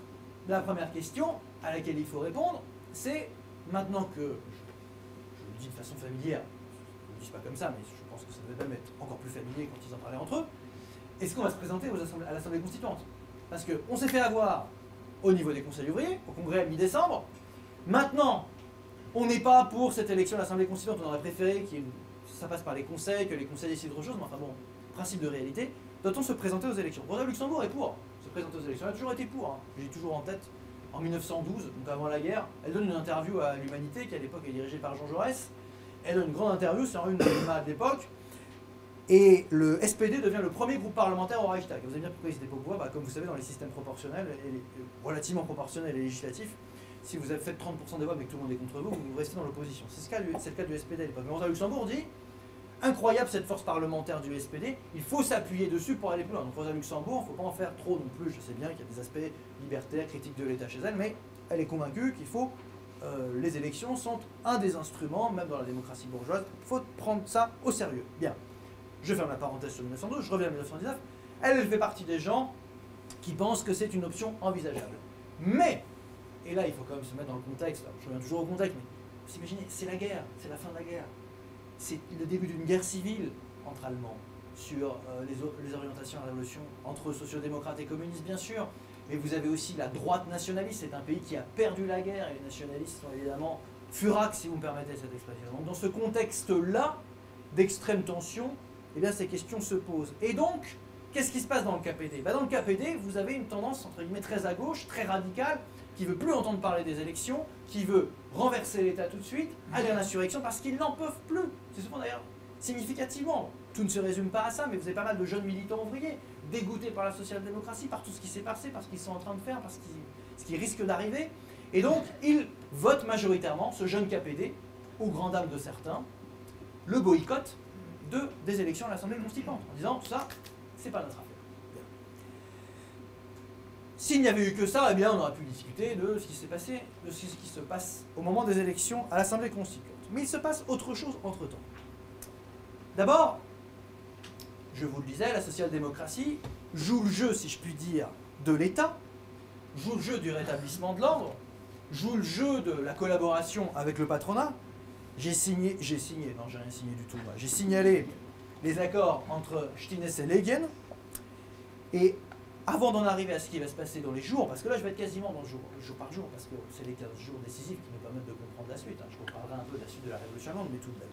D: la première question à laquelle il faut répondre, c'est maintenant que, je, le dis de façon familière, je ne le dis pas comme ça, mais je pense que ça devait même être encore plus familier quand ils en parlaient entre eux, est-ce qu'on va se présenter à l'Assemblée constituante? Parce qu'on s'est fait avoir au niveau des conseils ouvriers, au congrès mi-décembre. Maintenant, on n'est pas pour cette élection à l'Assemblée constituante, on aurait préféré que ça passe par les conseils, que les conseils décident autre chose, mais enfin bon, principe de réalité, doit-on se présenter aux élections? Rosa Luxembourg est pour se présenter aux élections, elle a toujours été pour. hein. J'ai toujours en tête, en 1912, donc avant la guerre, elle donne une interview à l'Humanité, qui à l'époque est dirigée par Jean Jaurès. Elle donne une grande interview sur une [COUGHS] de l'époque. Et le SPD devient le premier groupe parlementaire au Reichstag. Vous allez dire pourquoi ils étaient pas au pouvoir Bah, Comme vous savez, dans les systèmes proportionnels, les- relativement proportionnels et législatifs, si vous avez fait 30% des voix mais que tout le monde est contre vous, vous restez dans l'opposition. C'est ce le cas du SPD à l'époque. Mais Rosa Luxembourg dit incroyable cette force parlementaire du SPD, il faut s'appuyer dessus pour aller plus loin. Donc Rosa Luxembourg, il ne faut pas en faire trop non plus. Je sais bien qu'il y a des aspects libertaires, critiques de l'État chez elle, mais elle est convaincue qu'il faut. euh, les élections sont un des instruments, même dans la démocratie bourgeoise, il faut prendre ça au sérieux. Bien. Je ferme la parenthèse sur 1912, je reviens à 1919. Elle, fait partie des gens qui pensent que c'est une option envisageable. Mais, et là il faut quand même se mettre dans le contexte, je reviens toujours au contexte, mais vous imaginez, c'est la guerre, c'est la fin de la guerre. C'est le début d'une guerre civile entre Allemands sur euh, les orientations à la révolution, entre sociodémocrates et communistes bien sûr, mais vous avez aussi la droite nationaliste, c'est un pays qui a perdu la guerre et les nationalistes sont évidemment furax si vous me permettez cette expression. Donc dans ce contexte-là d'extrême tension, eh bien ces questions se posent. Et donc, qu'est-ce qui se passe dans le KPD Bah, Dans le KPD, vous avez une tendance entre guillemets très à gauche, très radicale, qui veut plus entendre parler des élections, qui veut renverser l'État tout de suite, aller à l'insurrection parce qu'ils n'en peuvent plus. C'est souvent d'ailleurs significativement. Tout ne se résume pas à ça, mais vous avez pas mal de jeunes militants ouvriers, dégoûtés par la social-démocratie, par tout ce qui s'est passé, par ce qu'ils sont en train de faire, par ce qui, ce qui risque d'arriver. Et donc, ils votent majoritairement, ce jeune KPD, aux grandes dames de certains, le boycott de, des élections à l'Assemblée constituante, en disant ça, c'est pas notre affaire. S'il n'y avait eu que ça, eh on aurait pu discuter de ce qui s'est passé, de ce qui se passe au moment des élections à l'Assemblée constituante. Mais il se passe autre chose entre-temps. D'abord, je vous le disais, la social-démocratie joue le jeu, si je puis dire, de l'État, joue le jeu du rétablissement de l'ordre, joue le jeu de la collaboration avec le patronat. J'ai signé, j'ai signé, non j'ai rien signé du tout, j'ai signalé les accords entre Stines et Legen, et avant d'en arriver à ce qui va se passer dans les jours, parce que là je vais être quasiment dans le jour, jour par jour, parce que c'est les 15 jours décisifs qui nous permettent de comprendre la suite. hein. Je parlerai un peu de la suite de la Révolution allemande, mais tout de même.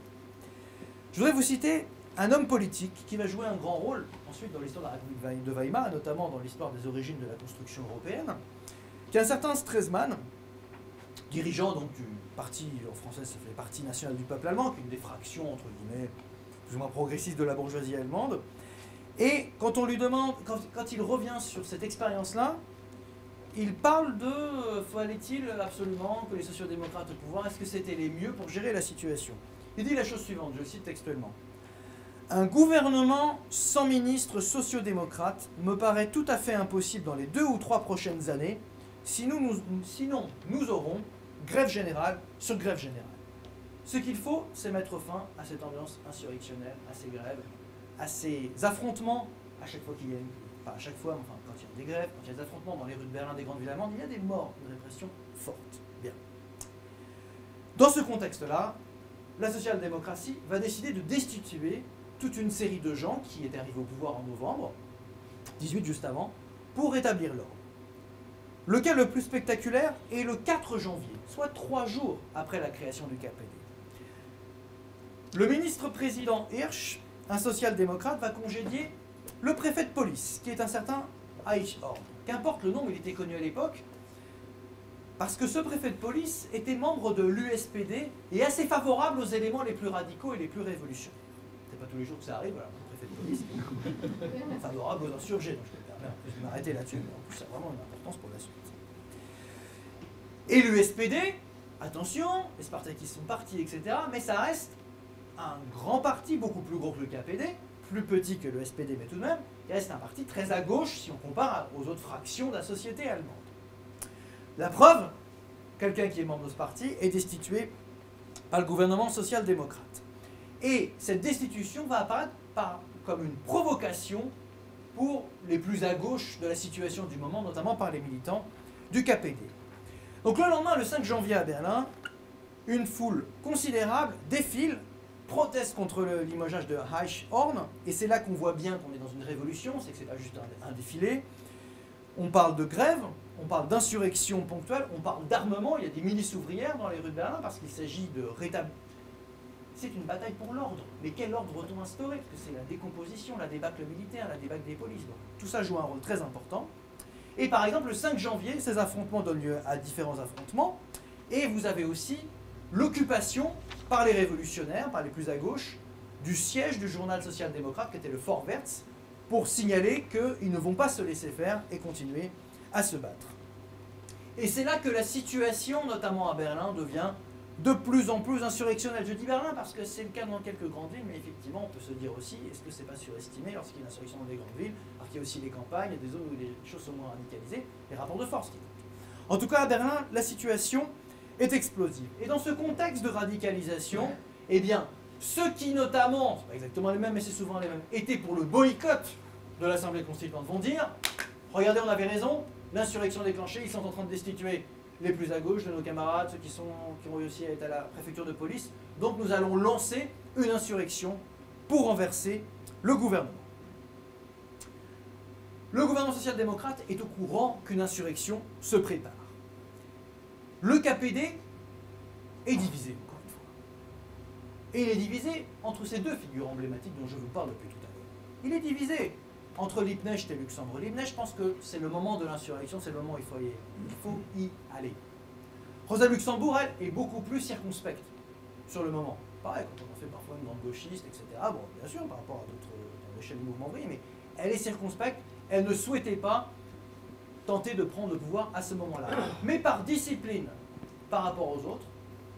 D: Je voudrais vous citer un homme politique qui va jouer un grand rôle ensuite dans l'histoire de la République de Weimar, notamment dans l'histoire des origines de la construction européenne, qui est un certain Stresemann, dirigeant donc du parti, en français ça fait Parti national du peuple allemand, qui est une des fractions, entre guillemets, plus ou moins progressistes de la bourgeoisie allemande. Et quand on lui demande, quand, quand il revient sur cette expérience-là, il parle de euh, fallait-il absolument que les sociodémocrates au pouvoir, est-ce que c'était les mieux pour gérer la situation? Il dit la chose suivante, je le cite textuellement. Un gouvernement sans ministre sociodémocrate me paraît tout à fait impossible dans les deux ou trois prochaines années, sinon nous, sinon nous aurons grève générale sur grève générale. Ce qu'il faut, c'est mettre fin à cette ambiance insurrectionnelle, à ces grèves, à ces affrontements, à chaque fois qu'il y a une... Pas à chaque fois, mais enfin, quand il y a des grèves, quand il y a des affrontements dans les rues de Berlin, des grandes villes allemandes, il y a des morts, une répression forte. Bien. Dans ce contexte-là, la social-démocratie va décider de destituer toute une série de gens qui étaient arrivés au pouvoir en novembre, 18 juste avant, pour rétablir l'ordre. Le cas le plus spectaculaire est le 4 janvier, soit trois jours après la création du KPD. Le ministre-président Hirsch, un social-démocrate, va congédier le préfet de police, qui est un certain Eichhorn. Qu'importe le nom, il était connu à l'époque, parce que ce préfet de police était membre de l'USPD et assez favorable aux éléments les plus radicaux et les plus révolutionnaires. C'est pas tous les jours que ça arrive, voilà, le préfet de police, [LAUGHS] favorable aux insurgés. Donc je de m'arrêter là-dessus, mais en plus ça a vraiment une importance pour la suite. Et l'USPD, attention, les Spartakistes sont partis, etc., mais ça reste un grand parti, beaucoup plus gros que le KPD, plus petit que le SPD, mais tout de même, qui reste un parti très à gauche si on compare aux autres fractions de la société allemande. La preuve, quelqu'un qui est membre de ce parti est destitué par le gouvernement social-démocrate. Et cette destitution va apparaître par, comme une provocation pour les plus à gauche de la situation du moment, notamment par les militants du KPD. Donc le lendemain, le 5 janvier à Berlin, une foule considérable défile, proteste contre le limogeage de Eichhorn, et c'est là qu'on voit bien qu'on est dans une révolution, c'est que c'est pas juste un, un défilé. On parle de grève, on parle d'insurrection ponctuelle, on parle d'armement, il y a des milices ouvrières dans les rues de Berlin parce qu'il s'agit de rétablir. C'est une bataille pour l'ordre. Mais quel ordre doit-on instaurer? Parce que c'est la décomposition, la débâcle militaire, la débâcle des polices. Tout ça joue un rôle très important. Et par exemple, le 5 janvier, ces affrontements donnent lieu à différents affrontements. Et vous avez aussi l'occupation par les révolutionnaires, par les plus à gauche, du siège du journal social-démocrate qui était le Vorwärts, pour signaler qu'ils ne vont pas se laisser faire et continuer à se battre. Et c'est là que la situation, notamment à Berlin, devient de plus en plus insurrectionnelle. Je dis Berlin parce que c'est le cas dans quelques grandes villes, mais effectivement, on peut se dire aussi, est-ce que c'est pas surestimé lorsqu'il y a une insurrection dans des grandes villes, alors qu'il y a aussi les campagnes, a des zones où les choses sont moins radicalisées, les rapports de force qui. En tout cas, à Berlin, la situation est explosive. Et dans ce contexte de radicalisation, eh bien, ceux qui notamment, c'est pas exactement les mêmes, mais c'est souvent les mêmes, étaient pour le boycott de l'Assemblée constituante vont dire, regardez, on avait raison, l'insurrection déclenchée, ils sont en train de destituer les plus à gauche de nos camarades, ceux qui, sont, ont réussi à être à la préfecture de police. Donc nous allons lancer une insurrection pour renverser le gouvernement. Le gouvernement social-démocrate est au courant qu'une insurrection se prépare. Le KPD est divisé, encore une fois. Et il est divisé entre ces deux figures emblématiques dont je vous parle depuis tout à l'heure. Il est divisé entre Liebknecht et Luxembourg. Liebknecht pense que c'est le moment de l'insurrection, c'est le moment où il faut y, aller. Rosa Luxembourg, elle, est beaucoup plus circonspecte sur le moment. Pareil, quand on en fait parfois une grande gauchiste, etc. Bon, bien sûr, par rapport à d'autres dans l'échelle du mouvement ouvrier, mais elle est circonspecte, elle ne souhaitait pas tenter de prendre le pouvoir à ce moment-là. Mais par discipline par rapport aux autres,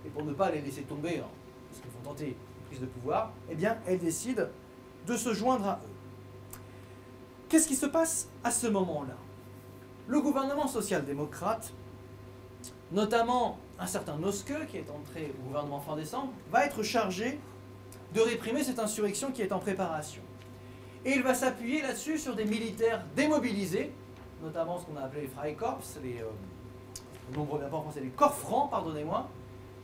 D: et pour ne pas les laisser tomber, hein, parce qu'ils vont tenter une prise de pouvoir, eh bien, elle décide de se joindre à eux. Qu'est-ce qui se passe à ce moment-là? Le gouvernement social-démocrate, notamment un certain Noske, qui est entré au gouvernement fin décembre, va être chargé de réprimer cette insurrection qui est en préparation. Et il va s'appuyer là-dessus sur des militaires démobilisés, notamment ce qu'on a appelé les Freikorps, les, euh, français, les corps francs, pardonnez-moi,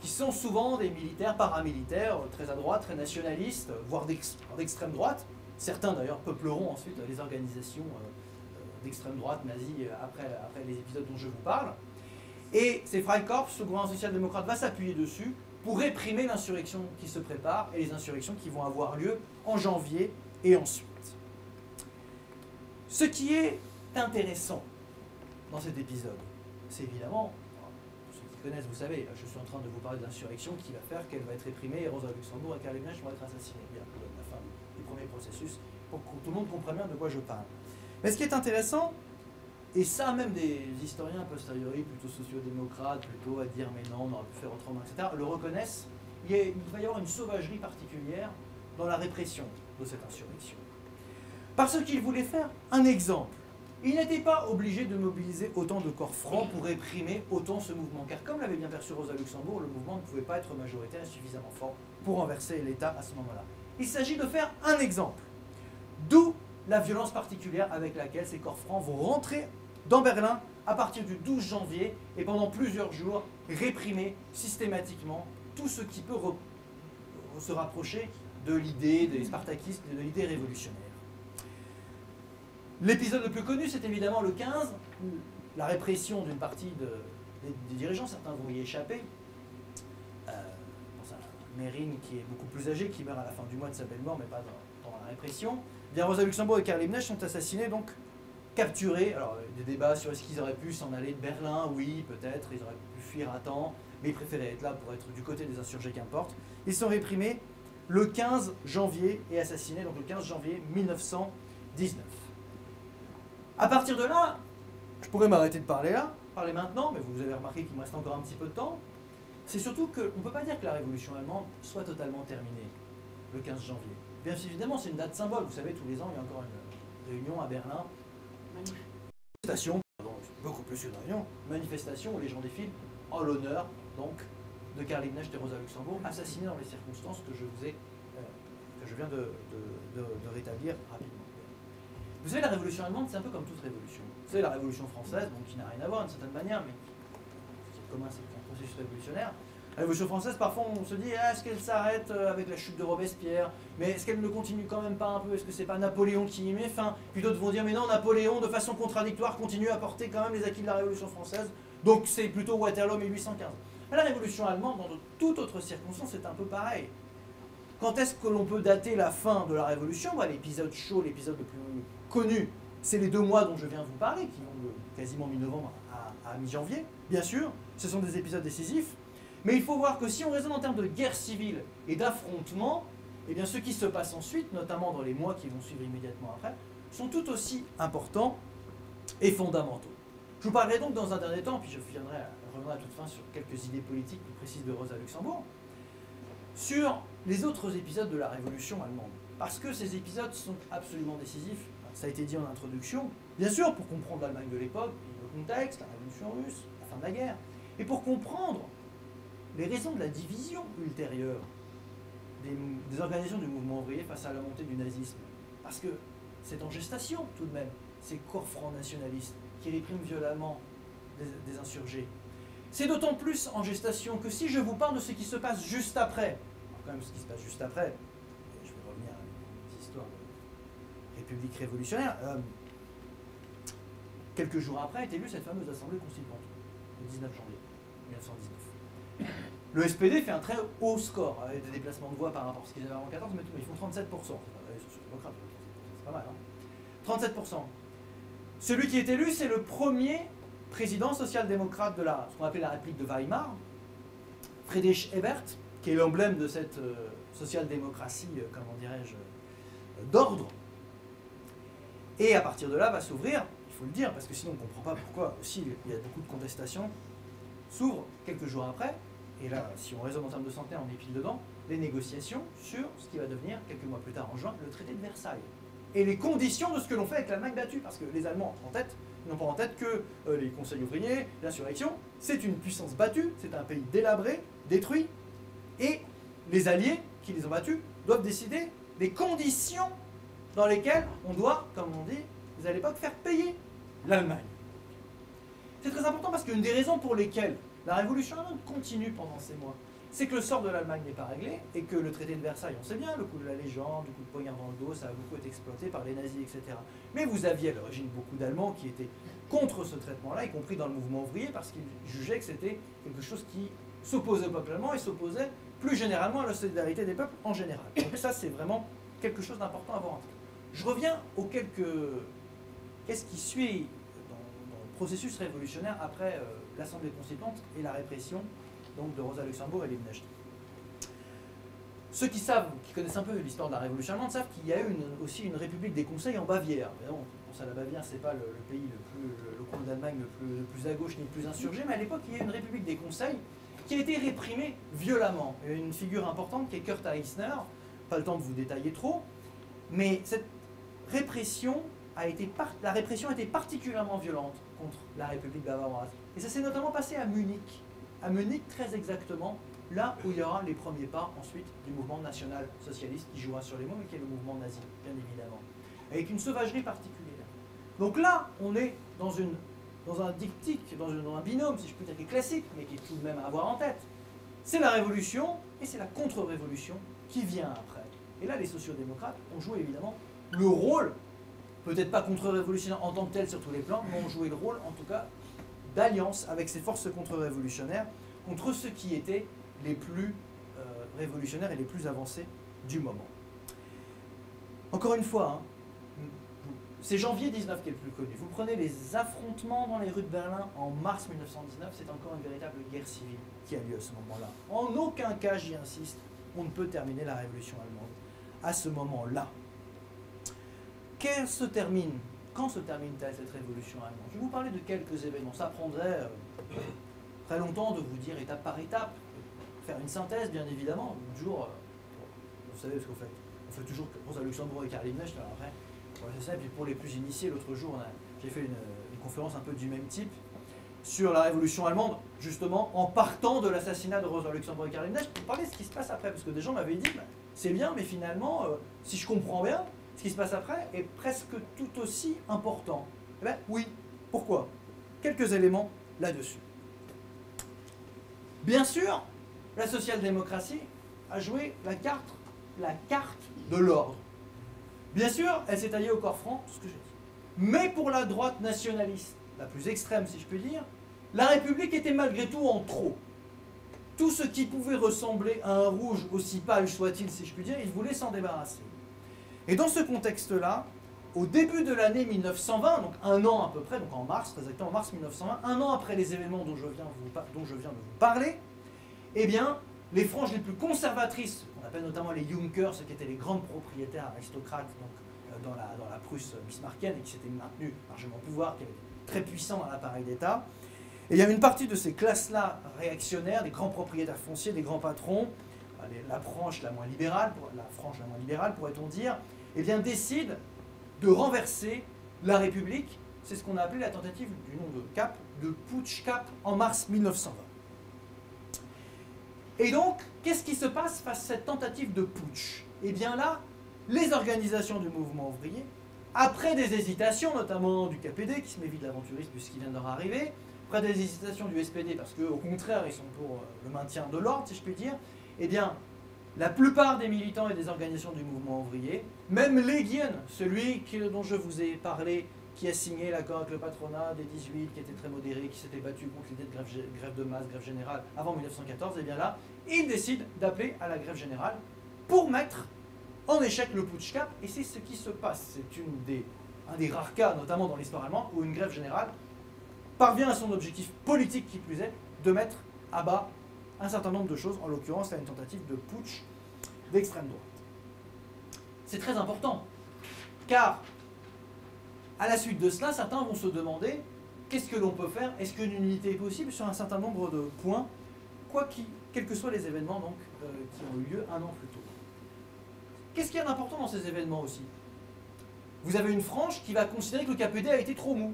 D: qui sont souvent des militaires paramilitaires, euh, très à droite, très nationalistes, voire d'ex- d'extrême droite. Certains d'ailleurs peupleront ensuite les organisations euh, euh, d'extrême droite nazie euh, après, les épisodes dont je vous parle. Et ces Freikorps, le gouvernement social-démocrate va s'appuyer dessus pour réprimer l'insurrection qui se prépare et les insurrections qui vont avoir lieu en janvier et ensuite. Ce qui est intéressant dans cet épisode, c'est évidemment, pour ceux qui connaissent, vous savez, je suis en train de vous parler d'insurrection qui va faire qu'elle va être réprimée et Rosa Luxembourg et Karl vont être assassinés. Processus, pour que tout le monde comprenne bien de quoi je parle. Mais ce qui est intéressant, et ça même des historiens a posteriori, plutôt sociodémocrates, plutôt à dire mais non, on aurait pu faire autrement, etc., le reconnaissent, il, a- il va y avoir une sauvagerie particulière dans la répression de cette insurrection. Parce qu'il voulait faire un exemple. Il n'était pas obligé de mobiliser autant de corps francs pour réprimer autant ce mouvement, car comme l'avait bien perçu Rosa Luxembourg, le mouvement ne pouvait pas être majoritaire suffisamment fort pour renverser l'État à ce moment-là. Il s'agit de faire un exemple. D'où la violence particulière avec laquelle ces corps francs vont rentrer dans Berlin à partir du 12 janvier et pendant plusieurs jours réprimer systématiquement tout ce qui peut se rapprocher de l'idée des spartakistes de l'idée révolutionnaire. L'épisode le plus connu, c'est évidemment le 15, où la répression d'une partie de- des, des dirigeants, certains vont y échapper. Euh, Mérine qui est beaucoup plus âgé, qui meurt à la fin du mois de sa belle mort, mais pas dans, la répression. Rosa Luxembourg et Karl Liebknecht sont assassinés, donc capturés. Alors, des débats sur est-ce qu'ils auraient pu s'en aller de Berlin, oui, peut-être, ils auraient pu fuir à temps, mais ils préféraient être là pour être du côté des insurgés, qu'importe. Ils sont réprimés le 15 janvier et assassinés, donc le 15 janvier 1919. À partir de là, je pourrais m'arrêter de parler là, parler maintenant, mais vous avez remarqué qu'il me reste encore un petit peu de temps. C'est surtout qu'on ne peut pas dire que la révolution allemande soit totalement terminée le 15 janvier. Bien évidemment, c'est une date symbole. Vous savez, tous les ans, il y a encore une réunion à Berlin. Manifestation, pardon, beaucoup plus qu'une réunion, manifestation où les gens défilent en l'honneur donc de Karl Liebknecht et Rosa Luxembourg, assassinés dans les circonstances que je euh, viens de, rétablir rapidement. Vous savez, la révolution allemande, c'est un peu comme toute révolution. Vous savez, la révolution française, donc qui n'a rien à voir d'une certaine manière, mais c'est un processus révolutionnaire. La révolution française, parfois, on se dit, ah, est-ce qu'elle s'arrête euh, avec la chute de Robespierre? Mais est-ce qu'elle ne continue quand même pas un peu? Est-ce que c'est pas Napoléon qui y met fin? Puis d'autres vont dire, mais non, Napoléon, de façon contradictoire, continue à porter quand même les acquis de la révolution française. Donc c'est plutôt Waterloo 1815. La révolution allemande, dans de toute autre circonstance, c'est un peu pareil. Quand est-ce que l'on peut dater la fin de la Révolution? Bah, L'épisode chaud, l'épisode le plus connu, c'est les deux mois dont je viens de vous parler, qui vont de quasiment mi-novembre à mi-janvier, bien sûr. Ce sont des épisodes décisifs. Mais il faut voir que si on raisonne en termes de guerre civile et d'affrontement, eh bien ce qui se passe ensuite, notamment dans les mois qui vont suivre immédiatement après, sont tout aussi importants et fondamentaux. Je vous parlerai donc dans un dernier temps, puis je reviendrai à, à toute fin sur quelques idées politiques plus précises de Rosa Luxembourg, sur les autres épisodes de la Révolution allemande. Parce que ces épisodes sont absolument décisifs. Ça a été dit en introduction. Bien sûr, pour comprendre l'Allemagne de l'époque, le contexte, la Révolution russe, de la guerre. Et pour comprendre les raisons de la division ultérieure des, organisations du mouvement ouvrier face à la montée du nazisme. Parce que c'est en gestation tout de même, ces corps francs nationalistes qui répriment violemment des, insurgés. C'est d'autant plus en gestation que si je vous parle de ce qui se passe juste après, quand même ce qui se passe juste après, je vais revenir à petite histoire de République révolutionnaire, euh, quelques jours après est élue cette fameuse assemblée constituante, le 19 janvier 1919. Le SPD fait un très haut score, avec des déplacements de voix par rapport à ce qu'ils avaient avant 14, mais ils font 37%. Les sociodémocrates, C'est pas mal, hein 37%. Celui qui est élu, c'est le premier président social-démocrate de la, ce qu'on appelle la République de Weimar, Friedrich Ebert, qui est l'emblème de cette euh, social-démocratie, euh, comment dirais-je, euh, d'ordre. Et à partir de là, va s'ouvrir, faut le dire, parce que sinon on ne comprend pas pourquoi aussi il y a beaucoup de contestations, s'ouvre quelques jours après, et là, si on raisonne en termes de santé, on est pile dedans, les négociations sur ce qui va devenir, quelques mois plus tard en juin, le traité de Versailles. Et les conditions de ce que l'on fait avec l'Allemagne battue, parce que les Allemands en tête n'ont pas en tête que euh, les conseils ouvriers, l'insurrection, c'est une puissance battue, c'est un pays délabré, détruit, et les alliés qui les ont battus doivent décider des conditions dans lesquelles on doit, comme on dit à l'époque, faire payer l'Allemagne. C'est très important parce qu'une des raisons pour lesquelles la révolution allemande continue pendant ces mois, c'est que le sort de l'Allemagne n'est pas réglé et que le traité de Versailles, on sait bien, le coup de la légende, le coup de poignard dans le dos, ça a beaucoup été exploité par les nazis, etc. Mais vous aviez à l'origine beaucoup d'Allemands qui étaient contre ce traitement-là, y compris dans le mouvement ouvrier, parce qu'ils jugeaient que c'était quelque chose qui s'opposait au peuple allemand et s'opposait plus généralement à la solidarité des peuples en général. Donc ça, c'est vraiment quelque chose d'important à avoir en tête. Je reviens aux quelques... Qu'est-ce qui suit processus révolutionnaire après euh, l'Assemblée constituante et la répression donc, de Rosa Luxembourg et Liebknecht ceux qui savent, qui connaissent un peu l'histoire de la Révolution allemande, savent qu'il y a eu aussi une république des conseils en Bavière. Ça, la Bavière, c'est pas le, pays le plus, le, coin d'Allemagne le plus, à gauche ni le plus insurgé, mais à l'époque, il y a eu une république des conseils qui a été réprimée violemment. A une figure importante qui est Kurt Eisner, pas le temps de vous détailler trop, mais cette répression a été la répression a été particulièrement violente contre la République bavaroise. Et ça s'est notamment passé à Munich. À Munich, très exactement, là où il y aura les premiers pas ensuite du mouvement national socialiste qui jouera sur les mots, mais qui est le mouvement nazi, bien évidemment. Avec une sauvagerie particulière. Donc là, on est dans, dans un dictique, dans, un binôme, si je peux dire, qui est classique, mais qui est tout de même à avoir en tête. C'est la révolution et c'est la contre-révolution qui vient après. Et là, les sociodémocrates ont joué évidemment le rôle, peut-être pas contre-révolutionnaire en tant que tel sur tous les plans, mais ont joué le rôle en tout cas d'alliance avec ces forces contre-révolutionnaires contre ceux qui étaient les plus euh, révolutionnaires et les plus avancés du moment. Encore une fois, hein, c'est janvier 19 qui est le plus connu. Vous prenez les affrontements dans les rues de Berlin en mars 1919, c'est encore une véritable guerre civile qui a lieu à ce moment-là. En aucun cas, j'y insiste, on ne peut terminer la révolution allemande à ce moment-là. Qu'elle se termine Quand se termine-t-elle cette révolution allemande? Je vais vous parler de quelques événements. Ça prendrait euh, très longtemps de vous dire étape par étape, faire une synthèse bien évidemment. Toujours, euh, vous savez ce qu'on fait. On fait toujours Rosa Luxembourg et Karl Liebknecht. Après, c'est ça. Et pour les plus initiés, l'autre jour, j'ai fait une, conférence un peu du même type sur la révolution allemande, justement en partant de l'assassinat de Rosa Luxembourg et Karl Liebknecht, pour parler de ce qui se passe après. Parce que des gens m'avaient dit, bah, c'est bien, mais finalement, euh, si je comprends bien, ce qui se passe après est presque tout aussi important. Eh bien, oui. Pourquoi? Quelques éléments là-dessus. Bien sûr, la social-démocratie a joué la carte, la carte de l'ordre. Bien sûr, elle s'est taillée au corps franc, ce que j'ai dit. Mais pour la droite nationaliste, la plus extrême si je puis dire, la République était malgré tout en trop. Tout ce qui pouvait ressembler à un rouge, aussi pâle soit-il si je puis dire, il voulait s'en débarrasser. Et dans ce contexte-là, au début de l'année 1920, donc un an à peu près, donc en mars, très exactement en mars 1920, un an après les événements dont je viens, de vous parler, eh bien, les franges les plus conservatrices, qu'on appelle notamment les Junkers, qui étaient les grandes propriétaires aristocrates donc, euh, dans, la, dans la Prusse bismarckienne et qui s'étaient maintenus largement au pouvoir, qui étaient très puissants dans l'appareil d'État, et il y a une partie de ces classes-là réactionnaires, des grands propriétaires fonciers, des grands patrons, la frange la moins libérale, la frange la moins libérale pourrait-on dire, eh bien décide de renverser la République. C'est ce qu'on a appelé la tentative du nom de Cap, de Putsch Cap en mars 1920. Et donc, qu'est-ce qui se passe face à cette tentative de putsch? Eh bien là, les organisations du mouvement ouvrier, après des hésitations, notamment du KPD, qui se met vite l'aventuriste puisqu'il vient de arriver, après des hésitations du SPD, parce qu'au contraire, ils sont pour euh, le maintien de l'ordre, si je puis dire, eh bien, la plupart des militants et des organisations du mouvement ouvrier, même Legien, celui dont je vous ai parlé, qui a signé l'accord avec le patronat des 18, qui était très modéré, qui s'était battu contre l'idée de grève, de masse, grève générale avant 1914, et bien là, il décide d'appeler à la grève générale pour mettre en échec le putsch cap, et c'est ce qui se passe. C'est un des rares cas, notamment dans l'histoire allemande, où une grève générale parvient à son objectif politique qui plus est, de mettre à bas un certain nombre de choses, en l'occurrence là une tentative de putsch d'extrême droite. C'est très important, car à la suite de cela, certains vont se demander qu'est-ce que l'on peut faire? Est-ce qu'une unité est possible sur un certain nombre de points, quoi quels que soient les événements donc, euh, qui ont eu lieu un an plus tôt Qu'est-ce qu'il y a d'important dans ces événements aussi? Vous avez une frange qui va considérer que le KPD a été trop mou.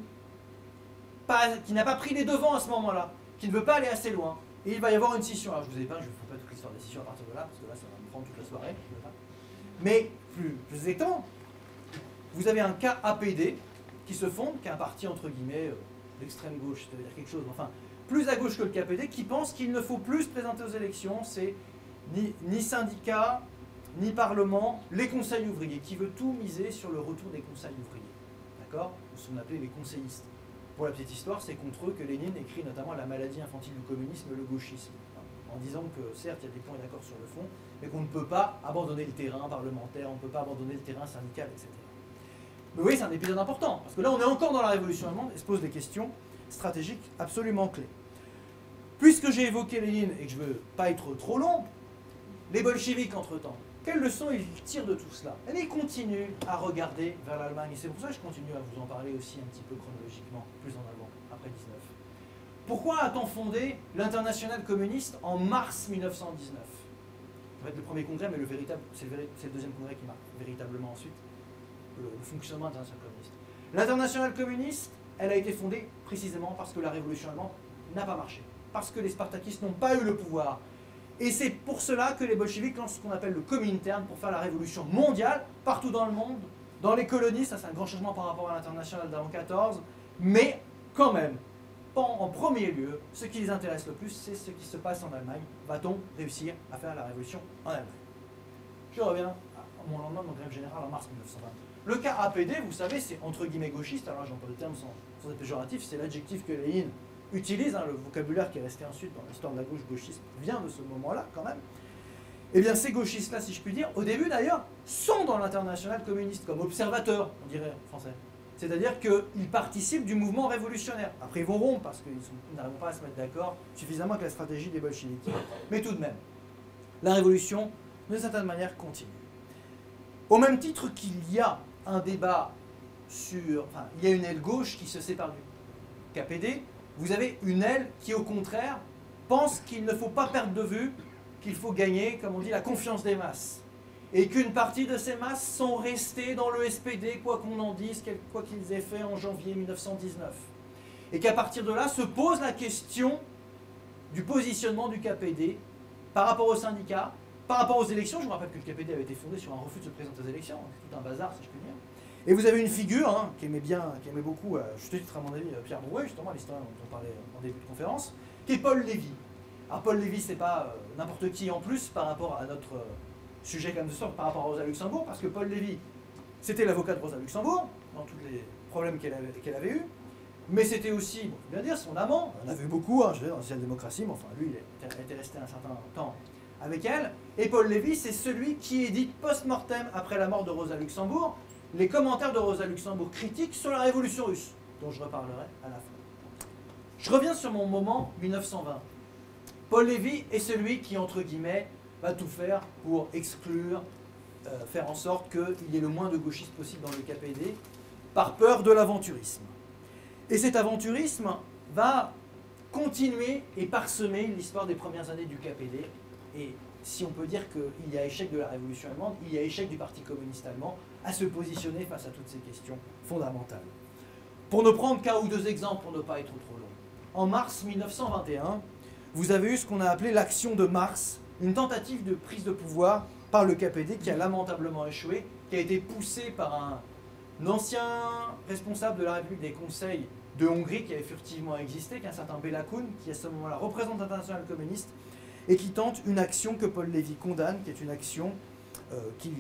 D: qui n'a pas pris les devants à ce moment-là, qui ne veut pas aller assez loin. Et il va y avoir une scission. Alors je vous ai pas, je ne fais pas toute l'histoire des scissions à partir de là, parce que là ça va me prendre toute la soirée. Mais plus, plus exactement, vous avez un cas APD qui se fonde, qui est un parti entre guillemets euh, d'extrême gauche, c'est-à-dire quelque chose, enfin, plus à gauche que le KPD, qui pense qu'il ne faut plus se présenter aux élections, c'est ni, ni syndicat, ni parlement, les conseils ouvriers, qui veut tout miser sur le retour des conseils ouvriers. D'accord? Ce qu'on appelait les conseillistes. Pour la petite histoire, c'est contre eux que Lénine écrit notamment La maladie infantile du communisme, le gauchisme, en disant que certes, il y a des points d'accord sur le fond, mais qu'on ne peut pas abandonner le terrain parlementaire, on ne peut pas abandonner le terrain syndical, etc. Mais oui, c'est un épisode important, parce que là, on est encore dans la révolution allemande et se pose des questions stratégiques absolument clés. Puisque j'ai évoqué Lénine et que je ne veux pas être trop long, les bolcheviks, entre-temps, quelles leçons ils tirent de tout cela Et ils continuent à regarder vers l'Allemagne. C'est pour ça que je continue à vous en parler aussi un petit peu chronologiquement, plus en avant, après 19. Pourquoi a-t-on fondé l'international communiste en mars 1919 Ça va être le premier congrès, mais le véritable, c'est le, deuxième congrès qui marque véritablement ensuite le, le fonctionnement international communiste. L'international communiste, elle a été fondée précisément parce que la révolution allemande n'a pas marché, parce que les spartakistes n'ont pas eu le pouvoir, et c'est pour cela que les bolcheviks lancent ce qu'on appelle le Comintern pour faire la révolution mondiale partout dans le monde, dans les colonies, ça c'est un grand changement par rapport à l'international d'avant 14, mais quand même, en premier lieu, ce qui les intéresse le plus, c'est ce qui se passe en Allemagne. Va-t-on réussir à faire la révolution en Allemagne? Je reviens à mon lendemain de grève générale en mars 1920. Le cas APD, vous savez, c'est entre guillemets gauchiste, alors j'emploie le terme sans, sans être péjoratif, c'est l'adjectif que Lénine utilise, hein, le vocabulaire qui est resté ensuite dans l'histoire de la gauche gauchiste vient de ce moment-là quand même, eh bien ces gauchistes-là, si je puis dire, au début d'ailleurs, sont dans l'international communiste comme observateurs, on dirait en français. C'est-à-dire qu'ils participent du mouvement révolutionnaire. Après, ils vont rompre parce qu'ils n'arrivent pas à se mettre d'accord suffisamment avec la stratégie des bolcheviks. Mais tout de même, la révolution, d'une certaine manière, continue. Au même titre qu'il y a un débat sur... Enfin, il y a une aile gauche qui se sépare du KPD, vous avez une aile qui, au contraire, pense qu'il ne faut pas perdre de vue qu'il faut gagner, comme on dit, la confiance des masses. Et qu'une partie de ces masses sont restées dans le SPD, quoi qu'on en dise, quoi qu'ils aient fait en janvier 1919. Et qu'à partir de là se pose la question du positionnement du KPD par rapport aux syndicats, par rapport aux élections. Je vous rappelle que le KPD avait été fondé sur un refus de se présenter aux élections. C'est tout un bazar, si je puis dire. Et vous avez une figure hein, qui aimait bien, qui beaucoup, euh, je titre à mon avis, euh, Pierre Drouet, justement, l'historien dont on parlait en début de conférence, qui est Paul Lévy. Alors Paul Lévy, c'est pas euh, n'importe qui en plus par rapport à notre euh, sujet comme de sorte, par rapport à Rosa Luxembourg, parce que Paul Lévy, c'était l'avocat de Rosa Luxembourg, dans tous les problèmes qu'elle avait, qu'elle avait eus, mais c'était aussi, bon, bien dire, son amant, on a vu beaucoup, hein, je veux dire, la démocratie, mais enfin, lui, il était resté un certain temps avec elle, et Paul Lévy, c'est celui qui édite post-mortem, après la mort de Rosa Luxembourg, les commentaires de Rosa Luxembourg critiques sur la révolution russe, dont je reparlerai à la fin. Je reviens sur mon moment 1920. Paul Lévy est celui qui, entre guillemets, va tout faire pour exclure, euh, faire en sorte qu'il y ait le moins de gauchistes possible dans le KPD, par peur de l'aventurisme. Et cet aventurisme va continuer et parsemer l'histoire des premières années du KPD. Et si on peut dire qu'il y a échec de la révolution allemande, il y a échec du Parti communiste allemand, à se positionner face à toutes ces questions fondamentales. Pour ne prendre qu'un ou deux exemples pour ne pas être trop long. En mars 1921, vous avez eu ce qu'on a appelé l'action de mars, une tentative de prise de pouvoir par le KPD qui a lamentablement échoué, qui a été poussé par un ancien responsable de la République des conseils de Hongrie qui avait furtivement existé, qui est un certain Belakoun, qui à ce moment-là représente l'international communiste, et qui tente une action que Paul Lévy condamne, qui est une action euh, qui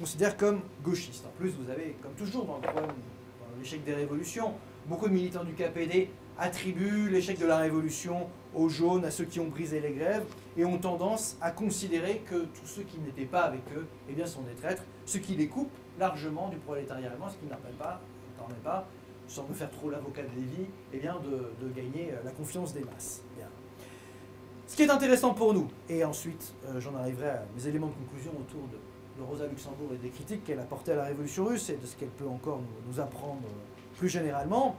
D: considère comme gauchiste. En plus, vous avez, comme toujours dans l'échec des révolutions, beaucoup de militants du KPD attribuent l'échec de la révolution aux jaunes, à ceux qui ont brisé les grèves, et ont tendance à considérer que tous ceux qui n'étaient pas avec eux eh bien, sont des traîtres, ce qui les coupe largement du prolétariat allemand, ce qui ne permet pas, pas, sans me faire trop l'avocat de Lévy, eh bien, de, gagner la confiance des masses. Ce qui est intéressant pour nous, et ensuite euh, j'en arriverai à mes éléments de conclusion autour de de Rosa Luxembourg et des critiques qu'elle a portées à la révolution russe et de ce qu'elle peut encore nous, apprendre plus généralement,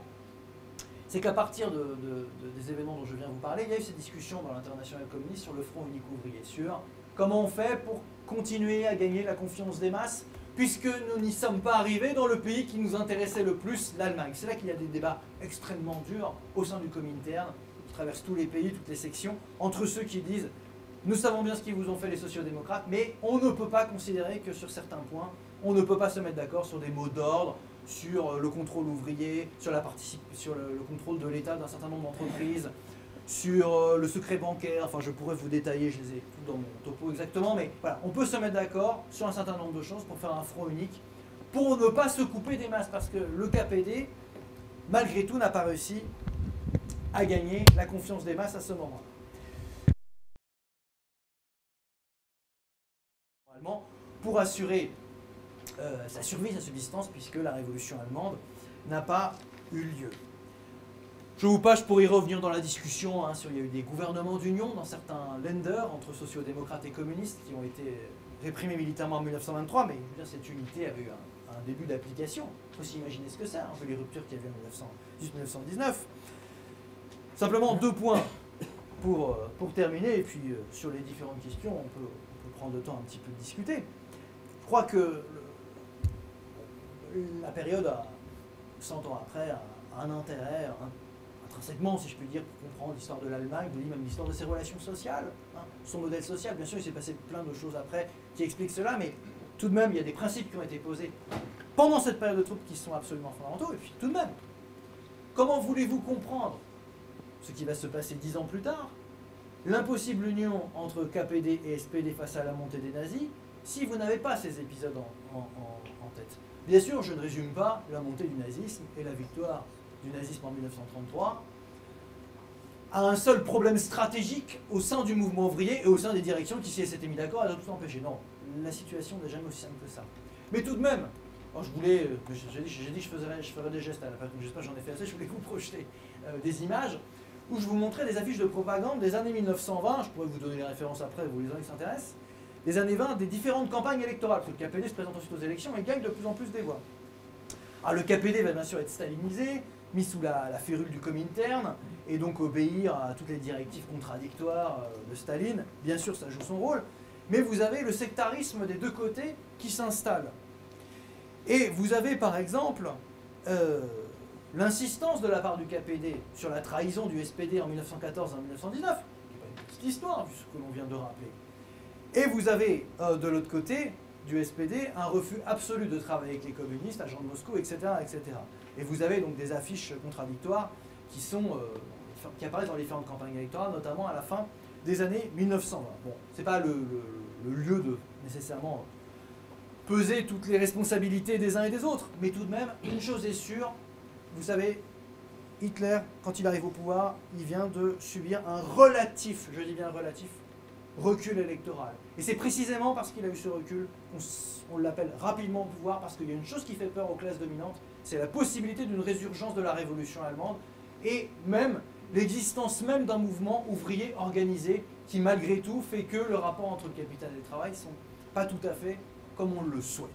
D: c'est qu'à partir de, de, de, des événements dont je viens vous parler, il y a eu ces discussions dans l'international communiste sur le front unique ouvrier, sur comment on fait pour continuer à gagner la confiance des masses, puisque nous n'y sommes pas arrivés dans le pays qui nous intéressait le plus, l'Allemagne? C'est là qu'il y a des débats extrêmement durs au sein du Comintern, qui traverse tous les pays, toutes les sections, entre ceux qui disent nous savons bien ce qu'ils vous ont fait les sociodémocrates, mais on ne peut pas considérer que sur certains points, on ne peut pas se mettre d'accord sur des mots d'ordre, sur le contrôle ouvrier, sur, le, contrôle de l'État d'un certain nombre d'entreprises, sur euh, le secret bancaire, enfin je pourrais vous détailler, je les ai dans mon topo exactement, mais voilà, on peut se mettre d'accord sur un certain nombre de choses pour faire un front unique, pour ne pas se couper des masses, parce que le KPD, malgré tout, n'a pas réussi à gagner la confiance des masses à ce moment-là. Pour assurer euh, sa survie, sa subsistance, puisque la révolution allemande n'a pas eu lieu. Je vous passe pour y revenir dans la discussion hein, sur il y a eu des gouvernements d'union dans certains lenders entre sociodémocrates et communistes qui ont été réprimés militairement en 1923, mais cette unité avait eu un, début d'application. Il faut s'imaginer ce que c'est, un peu les ruptures qu'il y avait en 1918-1919. Simplement deux points pour, euh, pour terminer, et puis euh, sur les différentes questions, on peut prendre le temps un petit peu de discuter. Je crois que la période, 100 ans après, a, un intérêt intrinsèquement, si je puis dire, pour comprendre l'histoire de l'Allemagne, même l'histoire de ses relations sociales, hein. son modèle social. Bien sûr, il s'est passé plein de choses après qui expliquent cela, mais tout de même, il y a des principes qui ont été posés pendant cette période de troupes qui sont absolument fondamentaux. Et puis, tout de même, comment voulez-vous comprendre ce qui va se passer dix ans plus tard L'impossible union entre KPD et SPD face à la montée des nazis, si vous n'avez pas ces épisodes en, tête. Bien sûr, je ne résume pas la montée du nazisme et la victoire du nazisme en 1933 à un seul problème stratégique au sein du mouvement ouvrier et au sein des directions qui s'étaient mis d'accord à tout empêcher. Non, la situation n'est jamais aussi simple que ça. Mais tout de même, je voulais, euh, j'ai dit, que je ferais, des gestes à la fin, je sais pas, j'en ai fait assez, je voulais vous projeter euh, des images où je vous montrais des affiches de propagande des années 1920, je pourrais vous donner les références après, vous les avez qui s'intéressent, des années 20 des différentes campagnes électorales. Parce que le KPD se présente ensuite aux élections et gagne de plus en plus des voix. Alors le KPD va bien sûr être stalinisé, mis sous la, férule du Comintern, et donc obéir à toutes les directives contradictoires euh, de Staline. Bien sûr, ça joue son rôle. Mais vous avez le sectarisme des deux côtés qui s'installe. Et vous avez par exemple euh, l'insistance de la part du KPD sur la trahison du SPD en 1914 et en 1919, qui n'est pas une petite histoire, vu ce que l'on vient de rappeler. Et vous avez euh, de l'autre côté du SPD un refus absolu de travailler avec les communistes, agents de Moscou, etc., etc. Et vous avez donc des affiches contradictoires qui, sont, euh, qui apparaissent dans les différentes campagnes électorales, notamment à la fin des années 1920. Bon, c'est pas le, lieu de nécessairement peser toutes les responsabilités des uns et des autres, mais tout de même, une chose est sûre, vous savez, Hitler, quand il arrive au pouvoir, il vient de subir un relatif, je dis bien relatif, recul électoral. Et c'est précisément parce qu'il a eu ce recul qu'on l'appelle rapidement au pouvoir, parce qu'il y a une chose qui fait peur aux classes dominantes, c'est la possibilité d'une résurgence de la révolution allemande, et même l'existence même d'un mouvement ouvrier organisé qui malgré tout fait que le rapport entre le capital et le travail ne sont pas tout à fait comme on le souhaite.